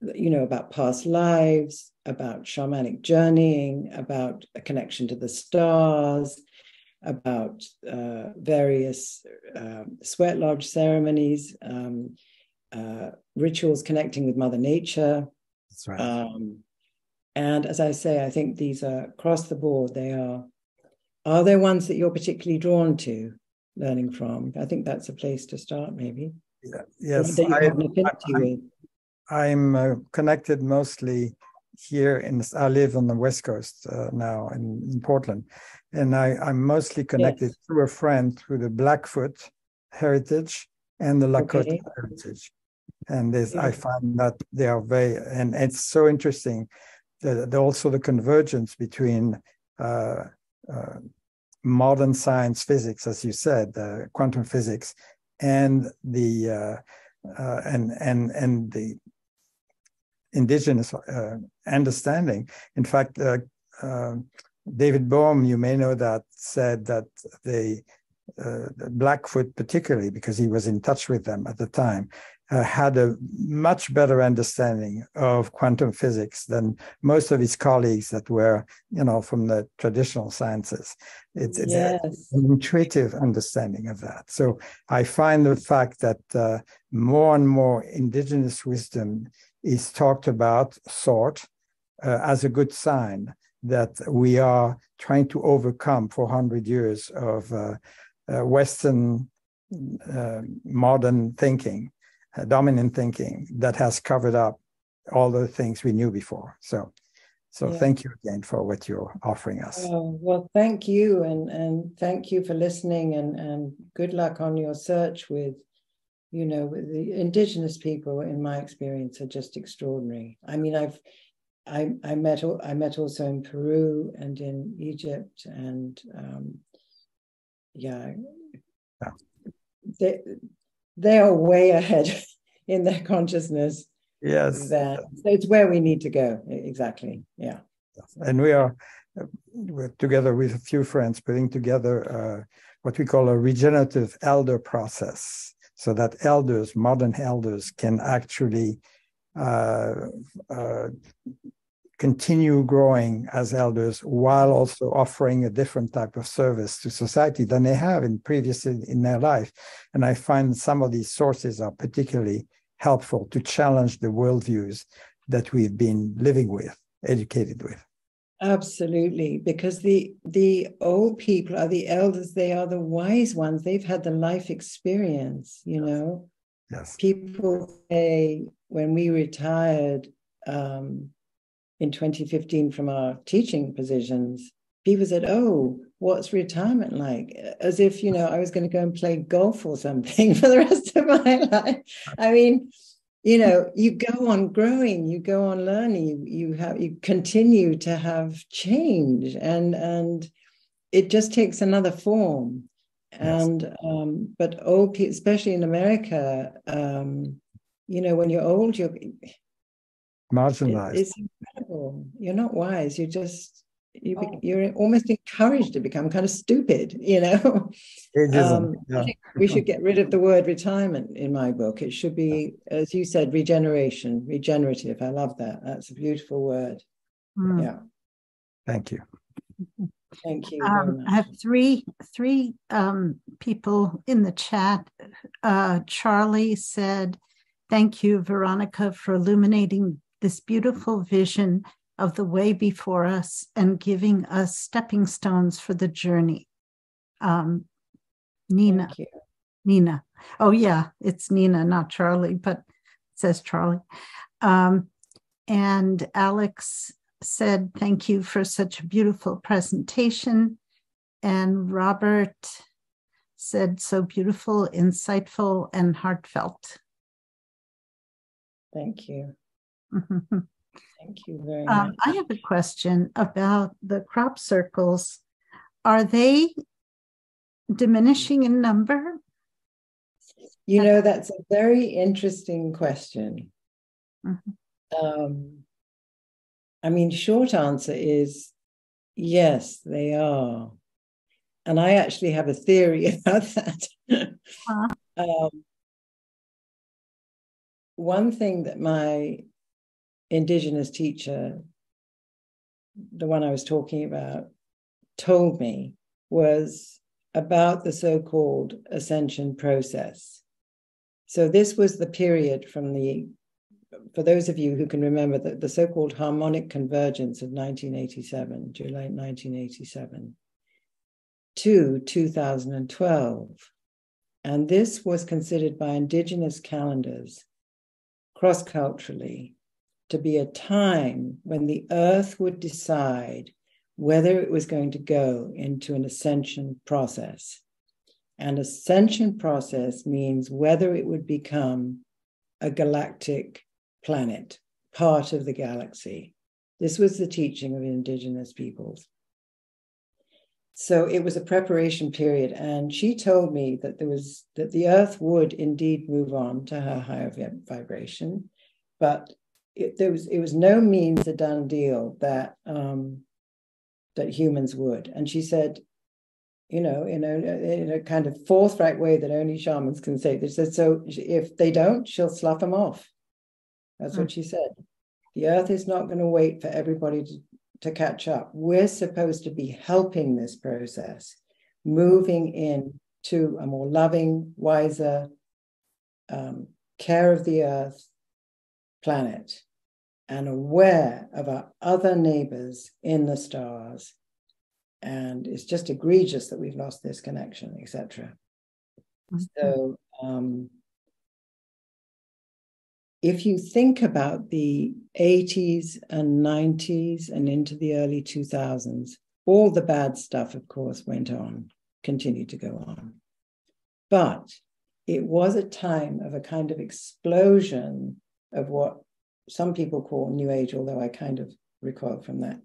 you know, about past lives, about shamanic journeying, about a connection to the stars, about uh, various uh, sweat lodge ceremonies, um, uh, rituals connecting with Mother Nature. That's right. Um, and as I say, I think these are across the board. They are. Are there ones that you're particularly drawn to learning from? I think that's a place to start, maybe. Yeah. Yes. I, am uh, connected mostly here in. I live on the west coast uh, now in, in Portland, and I, am mostly connected yes. through a friend through the Blackfoot heritage and the Lakota okay. heritage. And this, yeah. I find that they are very, and it's so interesting that also the convergence between uh, uh, modern science physics, as you said, uh, quantum physics, and the uh, uh, and and and the indigenous uh, understanding. In fact, David Bohm, you may know that, said that the, uh, Blackfoot, particularly because he was in touch with them at the time, uh, had a much better understanding of quantum physics than most of his colleagues that were, you know, from the traditional sciences. It's, it's yes. an intuitive understanding of that. So I find the fact that uh, more and more indigenous wisdom is talked about, sought, uh, as a good sign that we are trying to overcome 400 years of uh, uh, Western uh, modern thinking, dominant thinking that has covered up all the things we knew before. So, so yeah. thank you again for what you're offering us. Oh, well, thank you, and and thank you for listening, and and good luck on your search with you know the indigenous people in my experience are just extraordinary i mean i've I, I met I met also in Peru and in Egypt and um, yeah, yeah, they they are way ahead in their consciousness. Yes, so it's where we need to go exactly. Yeah, and we are we're together with a few friends putting together uh, what we call a regenerative elder process, so that elders, modern elders, can actually uh, uh, continue growing as elders while also offering a different type of service to society than they have in previous in, in their life. And I find some of these sources are particularly helpful to challenge the worldviews that we've been living with, educated with. Absolutely, because the the old people are the elders. They are the wise ones. They've had the life experience. You know, yes. People say when we retired, um, in 2015 from our teaching positions, people said, Oh, what's retirement like? As if, you know, I was going to go and play golf or something for the rest of my life. I mean, you know, you go on growing, you go on learning, you, you have you continue to have change and and it just takes another form. Yes. And um, but old people, especially in America, um, you know, when you're old, you're marginalized. It, it's incredible. You're not wise. You're just you oh. you're almost encouraged to become kind of stupid. You know. Um, yeah. we should get rid of the word retirement in my book. It should be, as you said, regeneration, regenerative. I love that. That's a beautiful word. Mm. Yeah. Thank you. Thank you. Um, I have three three um, people in the chat. Uh, Charlie said, "Thank you, Veronica, for illuminating this beautiful vision of the way before us and giving us stepping stones for the journey. Um, Nina, Nina. Oh, yeah, it's Nina, not Charlie, but it says Charlie. Um, and Alex said, Thank you for such a beautiful presentation. And Robert said, So beautiful, insightful, and heartfelt. Thank you. Thank you very um, much. I have a question about the crop circles. Are they diminishing in number? You know, that's a very interesting question. Mm-hmm. Um, I mean, short answer is yes, they are. And I actually have a theory about that. Uh-huh. um, one thing that my indigenous teacher, the one I was talking about, told me was about the so called ascension process. So, this was the period from the, for those of you who can remember, the, the so called harmonic convergence of 1987, July 1987, to 2012. And this was considered by indigenous calendars cross culturally to be a time when the earth would decide whether it was going to go into an ascension process. An ascension process means whether it would become a galactic planet, part of the galaxy. This was the teaching of indigenous peoples. So it was a preparation period, and she told me that there was that the Earth would indeed move on to her higher vibration, but it, there was it was no means a done deal that um, that humans would. And she said, you know, in a, in a kind of forthright way that only shamans can say. They said, so if they don't, she'll slough them off. That's mm. what she said. The earth is not going to wait for everybody to, to catch up. We're supposed to be helping this process, moving in to a more loving, wiser um, care of the earth planet and aware of our other neighbors in the stars. And it's just egregious that we've lost this connection, etc. Mm-hmm. So, um, if you think about the 80s and 90s and into the early 2000s, all the bad stuff, of course, went on, continued to go on. But it was a time of a kind of explosion of what some people call New Age, although I kind of recoil from that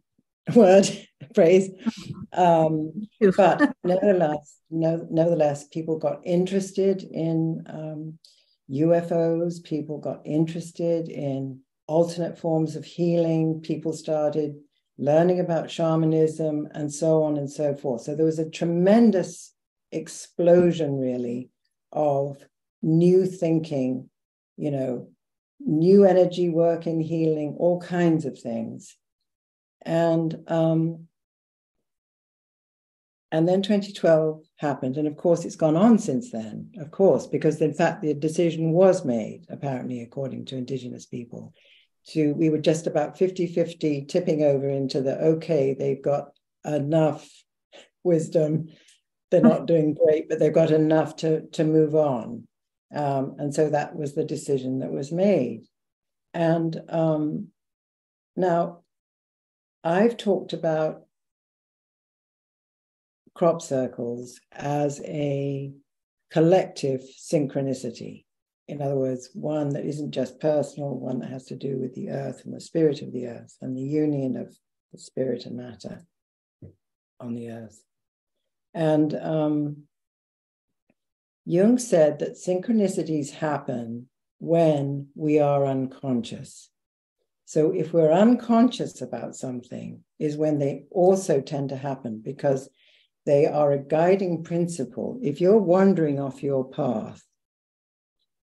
word phrase. Um, but nevertheless, no, nevertheless, people got interested in um, UFOs. People got interested in alternate forms of healing. People started learning about shamanism and so on and so forth. So there was a tremendous explosion, really, of new thinking, you know, new energy work in healing, all kinds of things. And um, and then 2012 happened. And of course, it's gone on since then, of course, because in fact, the decision was made, apparently, according to Indigenous people, to we were just about 50 50 tipping over into the okay, they've got enough wisdom. They're not doing great, but they've got enough to, to move on. Um, and so that was the decision that was made. And um, now I've talked about crop circles as a collective synchronicity. In other words, one that isn't just personal, one that has to do with the earth and the spirit of the earth and the union of the spirit and matter on the earth. And um, Jung said that synchronicities happen when we are unconscious. So if we're unconscious about something, is when they also tend to happen because they are a guiding principle. If you're wandering off your path,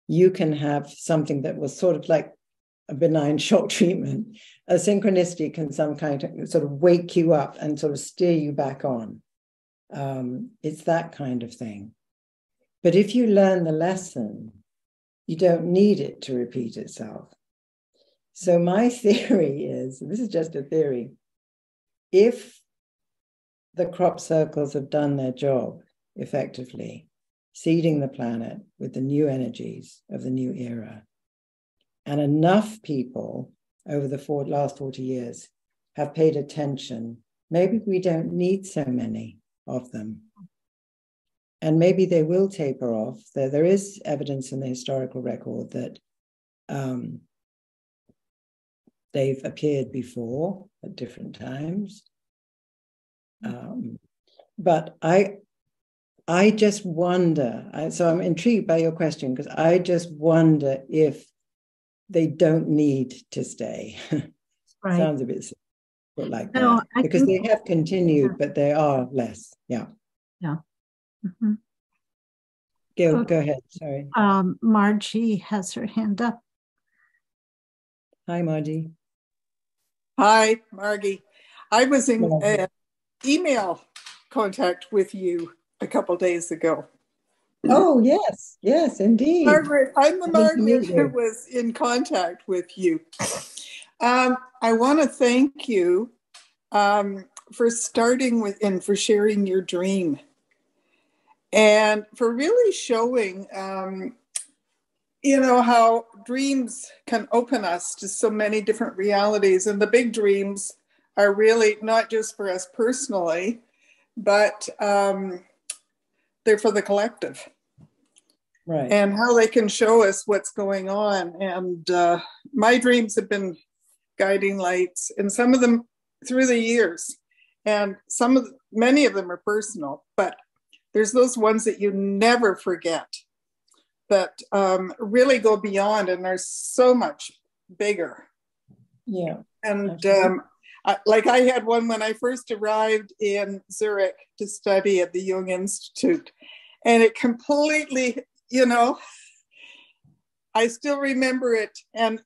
you can have something that was sort of like a benign shock treatment. A synchronicity can some kind of sort of wake you up and sort of steer you back on. Um, it's that kind of thing. But if you learn the lesson, you don't need it to repeat itself. So, my theory is this is just a theory. If the crop circles have done their job effectively, seeding the planet with the new energies of the new era. And enough people over the four, last 40 years have paid attention. Maybe we don't need so many of them. And maybe they will taper off. There, there is evidence in the historical record that um, they've appeared before at different times. Um, but I, I just wonder. I, so I'm intrigued by your question because I just wonder if they don't need to stay. Right. Sounds a bit like no, that I because they have continued, yeah. but they are less. Yeah. Yeah. Mm-hmm. Go, okay. go ahead. Sorry. Um, Margie has her hand up. Hi, Margie. Hi, Margie. I was in uh, email contact with you a couple days ago. Oh, yes, yes, indeed. Margaret, I'm the Margaret who was in contact with you. Um, I want to thank you um, for starting with and for sharing your dream and for really showing, um, you know, how dreams can open us to so many different realities. And the big dreams are really not just for us personally, but um, they're for the collective. Right. And how they can show us what's going on. And uh, my dreams have been guiding lights, and some of them through the years. And some of the, many of them are personal, but there's those ones that you never forget that um, really go beyond and are so much bigger. Yeah. And um, like I had one when I first arrived in Zurich to study at the Jung Institute, and it completely, you know, I still remember it. And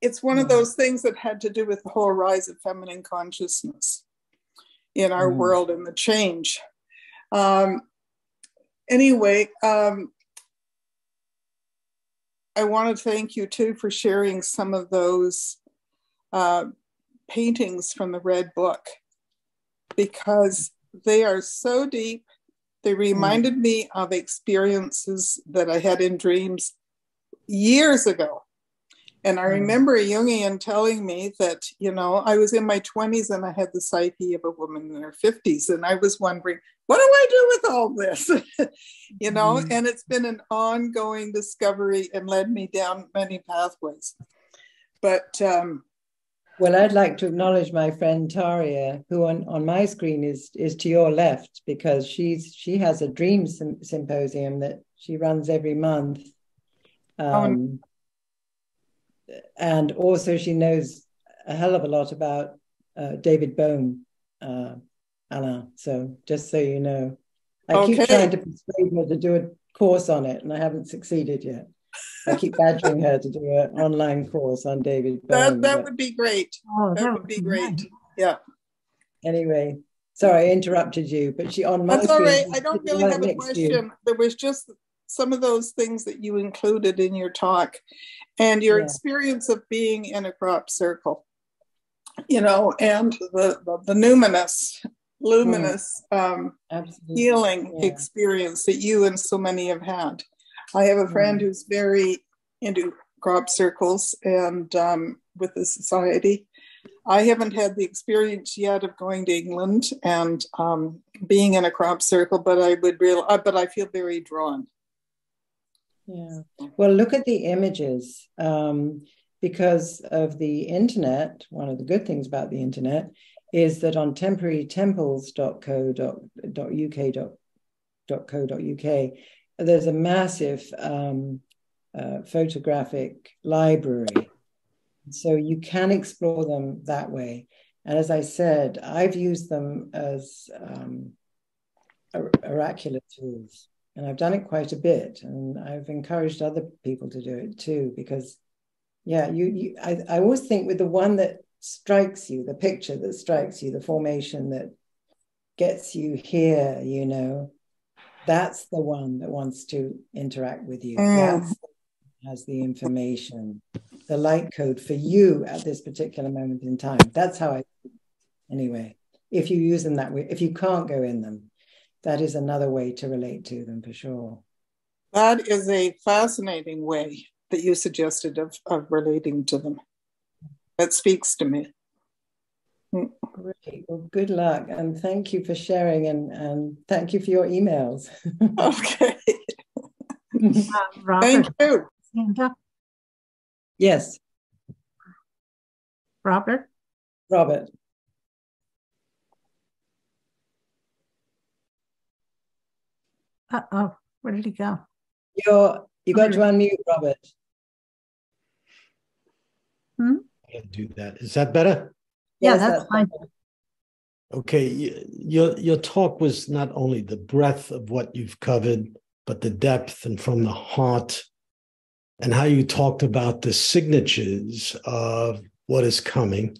it's one of those things that had to do with the whole rise of feminine consciousness in our mm. world and the change. Um, anyway, um, I want to thank you too for sharing some of those uh, paintings from the Red Book because they are so deep. They reminded mm. me of experiences that I had in dreams years ago. And I mm. remember a Jungian telling me that, you know, I was in my 20s and I had the psyche of a woman in her 50s. And I was wondering, what do I do with all this? you know, mm. and it's been an ongoing discovery and led me down many pathways. But um, well, I'd like to acknowledge my friend Taria, who on, on my screen is is to your left because she's she has a dream symposium that she runs every month, um, oh. and also she knows a hell of a lot about uh, David Bohm, uh, Anna. So just so you know, I okay. keep trying to persuade her to do a course on it, and I haven't succeeded yet. I keep badgering her to do an online course on David That, that would be great. Oh, that, that would be great. Nice. Yeah. Anyway, sorry, I interrupted you, but she on my That's all right. I don't really have a question. There was just some of those things that you included in your talk and your yeah. experience of being in a crop circle, you know, and the, the, the numinous, luminous mm. um, healing yeah. experience that you and so many have had. I have a friend mm. who's very into crop circles and um, with the society. I haven't had the experience yet of going to England and um, being in a crop circle, but I would real, uh, but I feel very drawn. Yeah. Well, look at the images. Um, because of the internet, one of the good things about the internet is that on temporarytemples.co.uk.co.uk, there's a massive um, uh, photographic library. So you can explore them that way. And as I said, I've used them as um, oracular tools, and I've done it quite a bit. And I've encouraged other people to do it too, because, yeah, you, you I, I always think with the one that strikes you, the picture that strikes you, the formation that gets you here, you know, that's the one that wants to interact with you. Mm. Has the information, the light code for you at this particular moment in time. That's how I, anyway. If you use them that way, if you can't go in them, that is another way to relate to them for sure. That is a fascinating way that you suggested of, of relating to them. That speaks to me. Great. Well, good luck. And thank you for sharing and, and thank you for your emails. okay. Uh, Thank you. Yes, Robert? Robert. Uh oh, where did he go? You're you got to unmute, Robert. Can't do that. Is that better? Yeah, Yes, that's fine. Okay, your your talk was not only the breadth of what you've covered, but the depth and from the heart, and how you talked about the signatures of what is coming,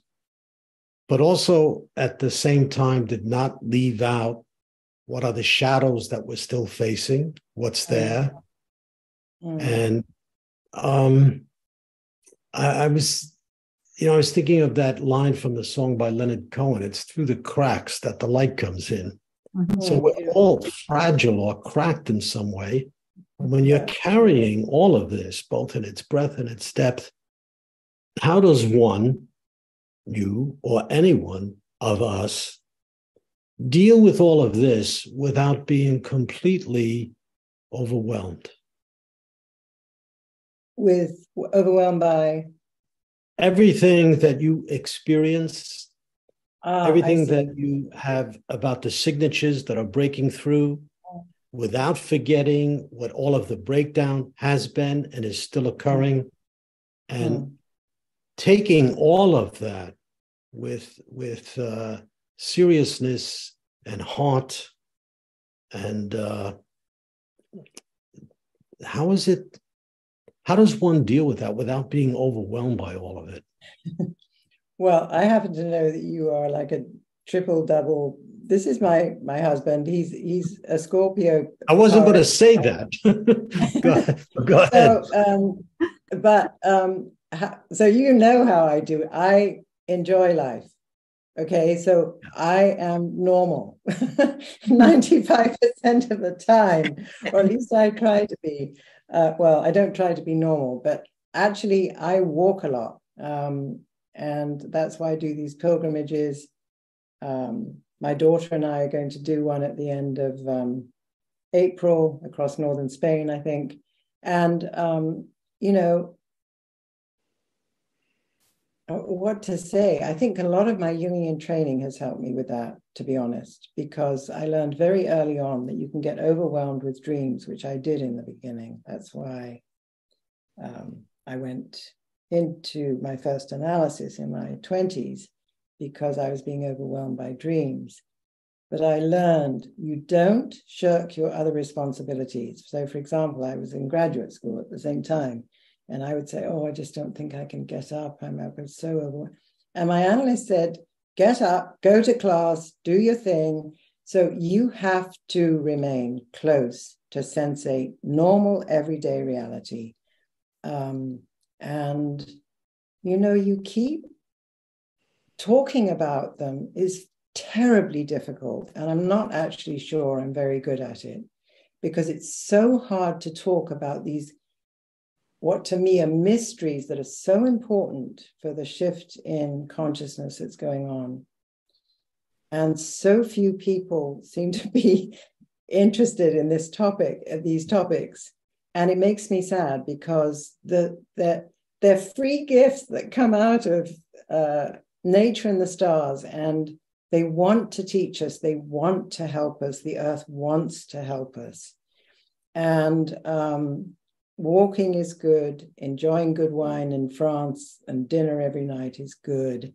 but also at the same time did not leave out what are the shadows that we're still facing, what's there, Mm. and um, I, I was, you know, I was thinking of that line from the song by Leonard Cohen. It's through the cracks that the light comes in. Mhm. So we're all fragile or cracked in some way. And when you're carrying all of this, both in its breadth and its depth, how does one, you or anyone of us, deal with all of this without being completely overwhelmed? With overwhelmed by Everything that you experience, ah, everything that you have about the signatures that are breaking through without forgetting what all of the breakdown has been and is still occurring and Mm. taking all of that with with uh, seriousness and heart and uh, how is it how does one deal with that without being overwhelmed by all of it Well, I happen to know that you are like a triple double. This is my my husband. He's he's a Scorpio. i wasn't going to say that go ahead, go ahead. So, um, but um, so you know how I do. I enjoy life. Okay, so I am normal 95% of the time, or at least I try to be. Uh, well, I don't try to be normal, but actually, I walk a lot. Um, and that's why I do these pilgrimages. Um, my daughter and I are going to do one at the end of um, April across northern Spain, I think. And, um, you know, what to say? I think a lot of my Jungian training has helped me with that, to be honest, because I learned very early on that you can get overwhelmed with dreams, which I did in the beginning. That's why um, I went into my first analysis in my 20s because I was being overwhelmed by dreams. But I learned you don't shirk your other responsibilities. So, for example, I was in graduate school at the same time, and I would say, Oh, I just don't think I can get up. I'm, I'm so overwhelmed. And my analyst said, Get up, go to class, do your thing. So, you have to remain close to sensate normal everyday reality. Um, and, you know, you keep talking about them is terribly difficult. And I'm not actually sure I'm very good at it because it's so hard to talk about these, what to me are mysteries that are so important for the shift in consciousness that's going on. And so few people seem to be interested in this topic, these topics. And it makes me sad because the, the, they're free gifts that come out of uh, nature and the stars. And they want to teach us, they want to help us. The earth wants to help us. And um, walking is good, enjoying good wine in France and dinner every night is good.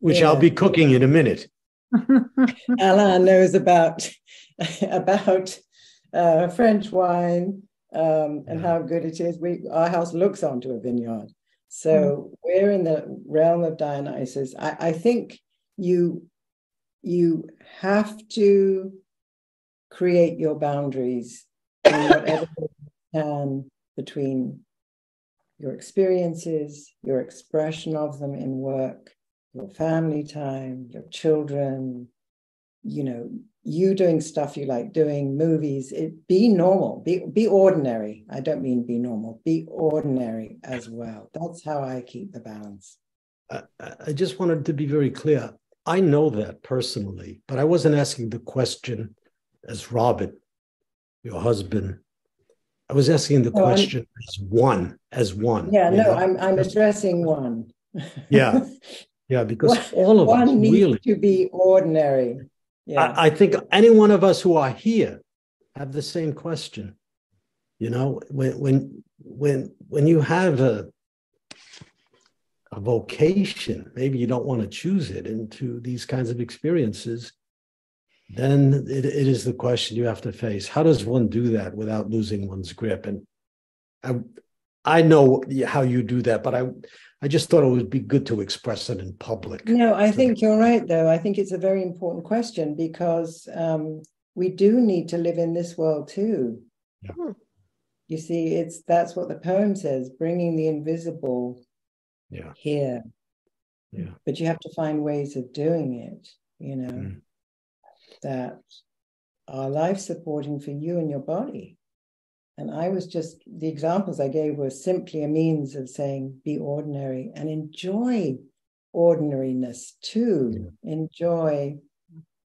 which Yeah. i'll be cooking in a minute Alain knows about about uh, French wine um, and how good it is. We our house looks onto a vineyard, so we're in the realm of Dionysus. I, I think you you have to create your boundaries in whatever can between your experiences, your expression of them in work, your family time, your children, you know, you doing stuff you like doing, movies. It be normal, be be ordinary. I don't mean be normal, be ordinary as well. That's how I keep the balance. I, I just wanted to be very clear. I know that personally, but I wasn't asking the question as Robert, your husband. I was asking the question as one, as one. Yeah, no, know? I'm I'm addressing one. yeah, yeah, because all of one us needs really to be ordinary. Yeah. I, I think any one of us who are here have the same question. You know, when when when when you have a a vocation, maybe you don't want to choose it into these kinds of experiences, then it, it is the question you have to face. How does one do that without losing one's grip? And I, I know how you do that, but I, I just thought it would be good to express it in public. No, I think you're right, though. I think it's a very important question because um, we do need to live in this world too. Yeah. Hmm. You see, it's that's what the poem says: bringing the invisible yeah. here. Yeah. But you have to find ways of doing it, you know, mm. That are life supporting for you and your body. And I was just, the examples I gave were simply a means of saying, be ordinary and enjoy ordinariness too. Yeah. Enjoy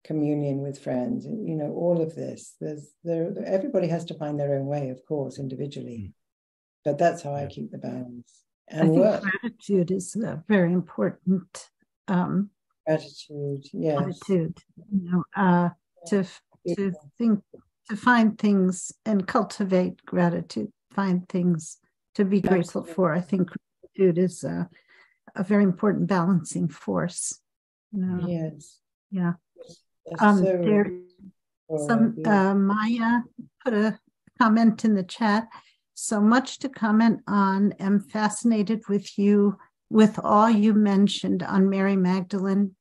communion with friends, you know, all of this. There's there, everybody has to find their own way, of course, individually. Mm. But that's how yeah. I keep the balance and I think what? gratitude is a very important um, gratitude. Yes, attitude. You know, uh, to to think, to find things and cultivate gratitude. Find things to be grateful Absolutely. for. I think gratitude is a, a very important balancing force. You know? Yes. Yeah. um, so there, some uh, Maya put a comment in the chat so much to comment on. Am fascinated with you, with all you mentioned on Mary Magdalene,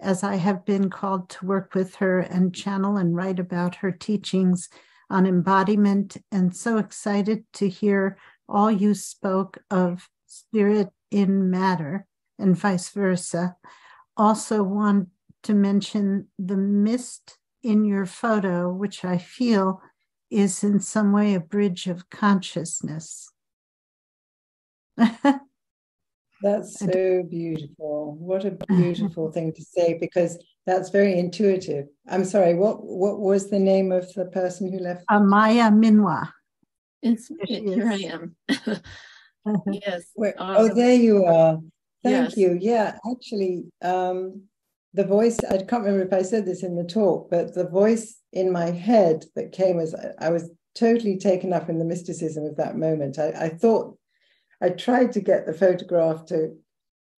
as I have been called to work with her and channel and write about her teachings on embodiment, and so excited to hear all you spoke of spirit in matter and vice versa. Also, want to mention the mist in your photo, which I feel is in some way a bridge of consciousness. That's so beautiful. What a beautiful thing to say because that's very intuitive. I'm sorry, what what was the name of the person who left? Amaya Minwa. It's here I am. yes. Where, um, oh, there you are. Thank yes. you. Yeah, actually, um, the voice, I can't remember if I said this in the talk, but the voice in my head that came as I was totally taken up in the mysticism of that moment. I, I thought I tried to get the photograph to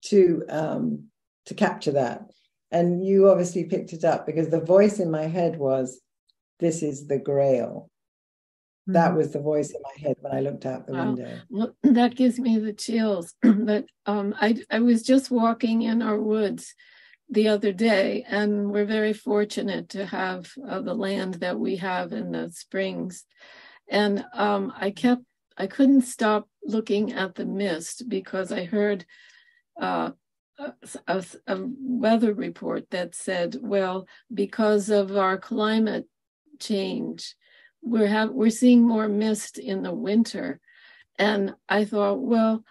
to um, to capture that, and you obviously picked it up because the voice in my head was, "This is the Grail." Mm-hmm. That was the voice in my head when I looked out the wow. window. Well, that gives me the chills. but um, I I was just walking in our woods the other day, and we're very fortunate to have uh, the land that we have in the springs. And um, I kept, I couldn't stop looking at the mist because I heard uh, a, a, weather report that said, well, because of our climate change, we're have we're seeing more mist in the winter. And I thought, well,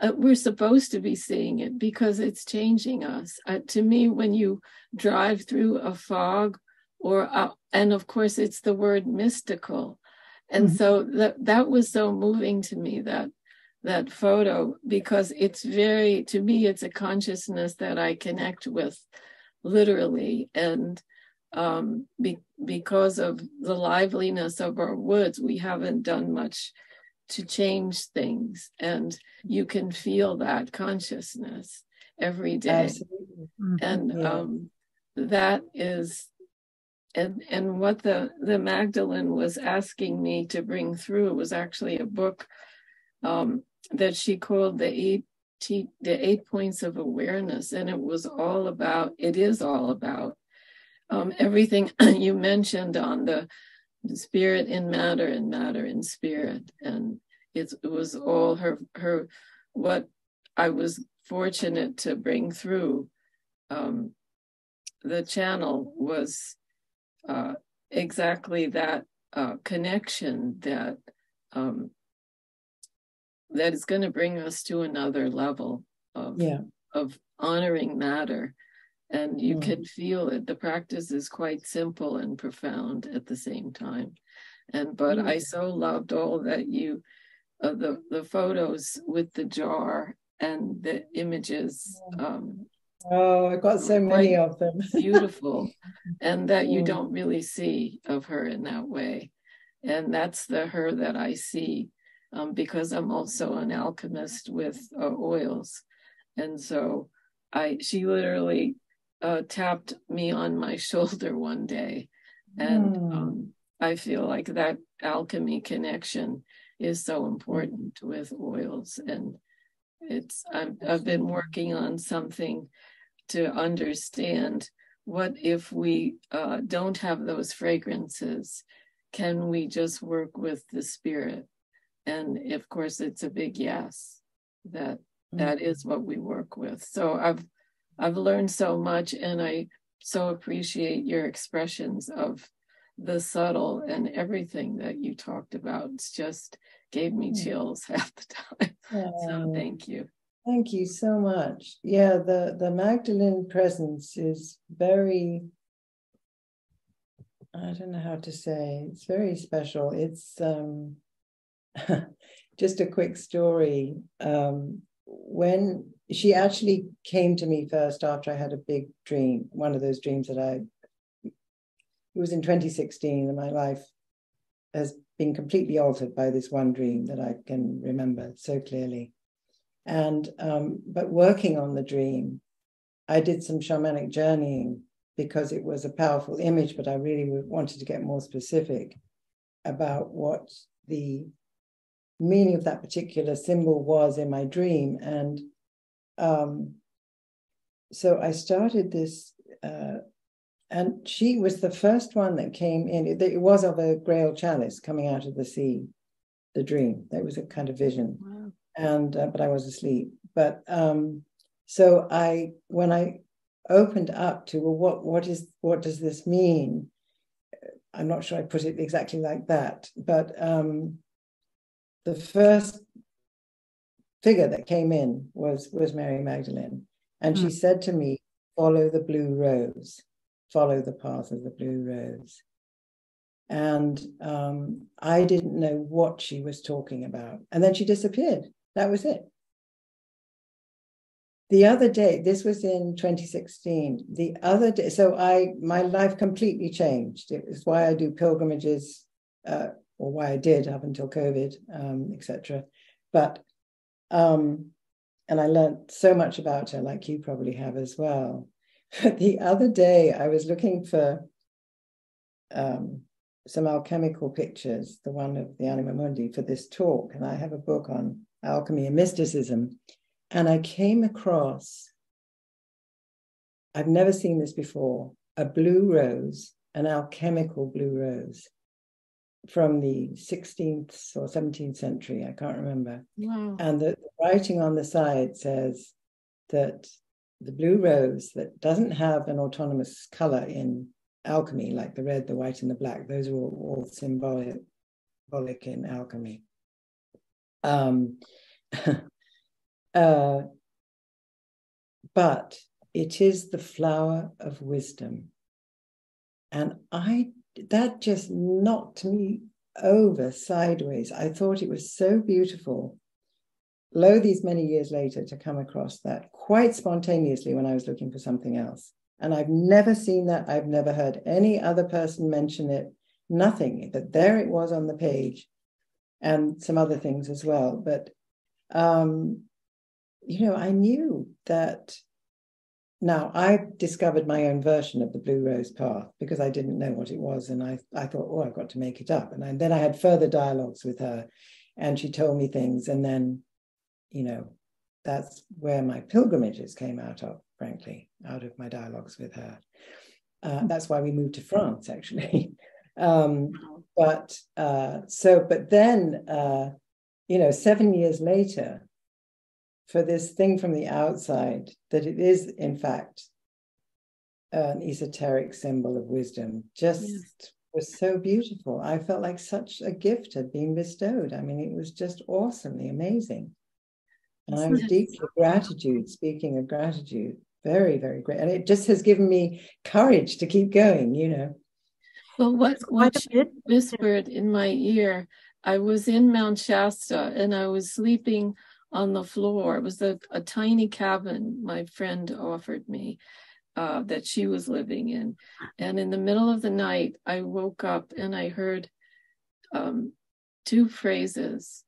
uh, we're supposed to be seeing it because it's changing us. Uh, to me, when you drive through a fog, or uh, and of course it's the word mystical, and mm-hmm. so that that was so moving to me that that photo because it's very to me it's a consciousness that I connect with literally and um, be, because of the liveliness of our woods we haven't done much to change things and you can feel that consciousness every day mm-hmm. and yeah. um, that is and and what the the magdalene was asking me to bring through was actually a book um, that she called the eight the eight points of awareness and it was all about it is all about um, everything you mentioned on the spirit in matter and matter in spirit. And it was all her her what i was fortunate to bring through um, the channel was uh, exactly that uh, connection that um, that is going to bring us to another level of yeah. of honoring matter and you Mm. can feel it the practice is quite simple and profound at the same time and but i so loved all that you uh, the the photos with the jar and the images um Oh, I got so many of them. beautiful and that you Mm. don't really see of her in that way and that's the her that i see um, because i'm also an alchemist with uh, oils. And so i she literally uh, tapped me on my shoulder one day. And Mm. um, i feel like that alchemy connection is so important with oils. And it's I've, I've been working on something to understand what if we uh, don't have those fragrances can we just work with the spirit and of course it's a big yes that that is what we work with. So i've i've learned so much and i so appreciate your expressions of the subtle and everything that you talked about. It's just gave me chills half the time. So thank you. Thank you so much. Yeah, the, the Magdalene presence is very, I don't know how to say, it's very special. It's um, just a quick story. Um, when she actually came to me first after I had a big dream, one of those dreams that I, it was in 2016, and my life has been completely altered by this one dream that I can remember so clearly and um, but working on the dream i did some shamanic journeying because it was a powerful image but i really wanted to get more specific about what the meaning of that particular symbol was in my dream. And um, so i started this uh, and she was the first one that came in. It, it was of a grail chalice coming out of the sea the dream. There was a kind of vision. Wow. And uh, but I was asleep. But um, so I, when I opened up to well, what what is what does this mean? I'm not sure I put it exactly like that, but um, the first figure that came in was was Mary Magdalene, and she said to me, "Follow the blue rose, follow the path of the blue rose." And um, I didn't know what she was talking about, and then she disappeared. That was it. The other day, this was in 2016. The other day, so I my life completely changed. It was why I do pilgrimages, uh, or why I did up until COVID, um, etc. But um, and I learned so much about her, like you probably have as well. But the other day, I was looking for um, some alchemical pictures, the one of the Anima Mundi for this talk, and I have a book on alchemy and mysticism. And I came across, I've never seen this before, a blue rose, an alchemical blue rose from the 16th or 17th century, I can't remember. wow And the writing on the side says that the blue rose that doesn't have an autonomous color in alchemy, like the red, the white, and the black, those are all, all symbolic, symbolic in alchemy. Um, uh, but it is the flower of wisdom. And I that just knocked me over sideways. I thought it was so beautiful. Lo, these many years later, to come across that quite spontaneously when I was looking for something else. And I've never seen that. I've never heard any other person mention it. Nothing. But there it was on the page, and some other things as well. But um, you know, I knew that. Now I discovered my own version of the Blue Rose Path because I didn't know what it was, and I I thought, oh, I've got to make it up. And I, then I had further dialogues with her, and she told me things, and then, you know, that's where my pilgrimages came out of, frankly, out of my dialogues with her. Uh, that's why we moved to France, actually. um, but uh, so, but then, uh, you know, seven years later, for this thing from the outside that it is, in fact, an esoteric symbol of wisdom. Just yes. was so beautiful. I felt like such a gift had been bestowed. I mean, it was just awesomely amazing. And I was deeply gratitude, speaking of gratitude, very, very great. And it just has given me courage to keep going, you know. Well, what, what she whispered in my ear, I was in Mount Shasta and I was sleeping on the floor. It was a, a tiny cabin my friend offered me uh, that she was living in. And in the middle of the night, I woke up and I heard um, two phrases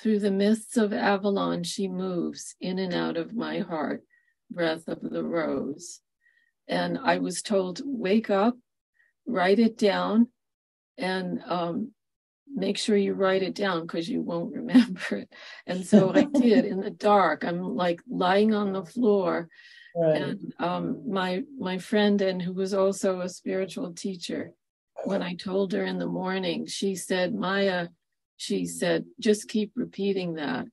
through the mists of Avalon, she moves in and out of my heart, breath of the rose. And I was told, wake up, write it down, and um, make sure you write it down because you won't remember it. And so I did in the dark. I'm like lying on the floor. Right. And um, my my friend and who was also a spiritual teacher, when I told her in the morning, she said, Maya, she said, just keep repeating that.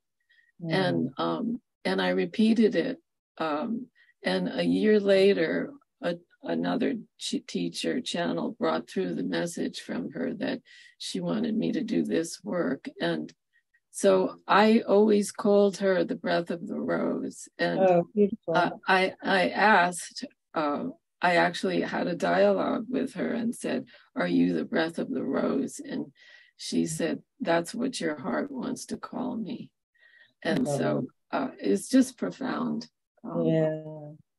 Mm. And um, and I repeated it. Um, and a year later, another teacher channel brought through the message from her that she wanted me to do this work. And so I always called her the breath of the rose. And oh, uh, I, I asked, uh, I actually had a dialogue with her and said, Are you the breath of the rose? And she said, That's what your heart wants to call me. And so uh, it's just profound. Um, yeah.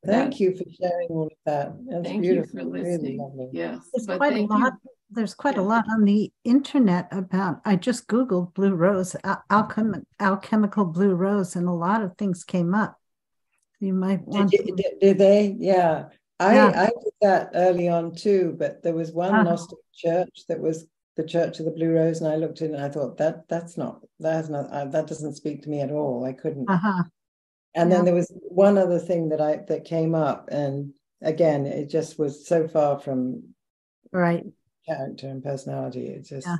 Thank that, you for sharing all of that. That's thank beautiful. you for listening. Really yes. There's quite a lot. You. There's quite yeah. a lot on the internet about. I just googled blue rose, al- alchem- alchemical blue rose, and a lot of things came up. You might want. Did, you, did, did they? Yeah. I, yeah. I did that early on too, but there was one uh-huh. Gnostic church that was the Church of the Blue Rose, and I looked in and I thought that that's not that's not uh, that doesn't speak to me at all. I couldn't. Uh-huh. And yeah. then there was one other thing that I that came up, and again, it just was so far from right character and personality. It just. Yeah.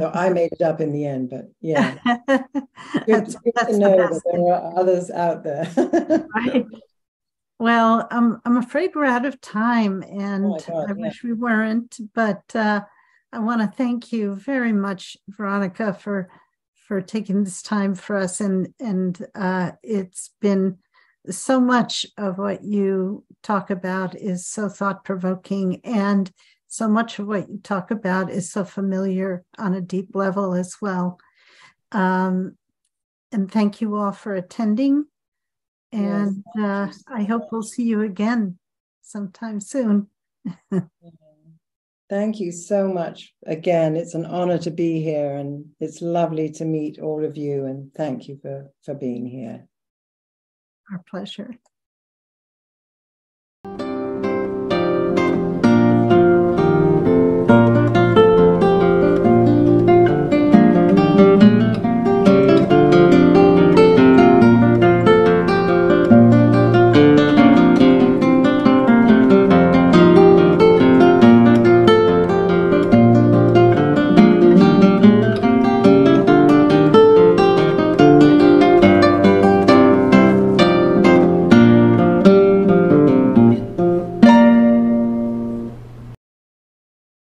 So I made it up in the end, but yeah, good, that's, good that's to know the that there are others out there. right. Well, I'm I'm afraid we're out of time, and oh God, I yeah. wish we weren't. But uh, I want to thank you very much, Veronica, for for taking this time for us, and and uh, it's been so much of what you talk about is so thought provoking, and so much of what you talk about is so familiar on a deep level as well. Um, and thank you all for attending. And uh, I hope we'll see you again sometime soon. Thank you so much. Again, it's an honor to be here and it's lovely to meet all of you. And thank you for, for being here. Our pleasure.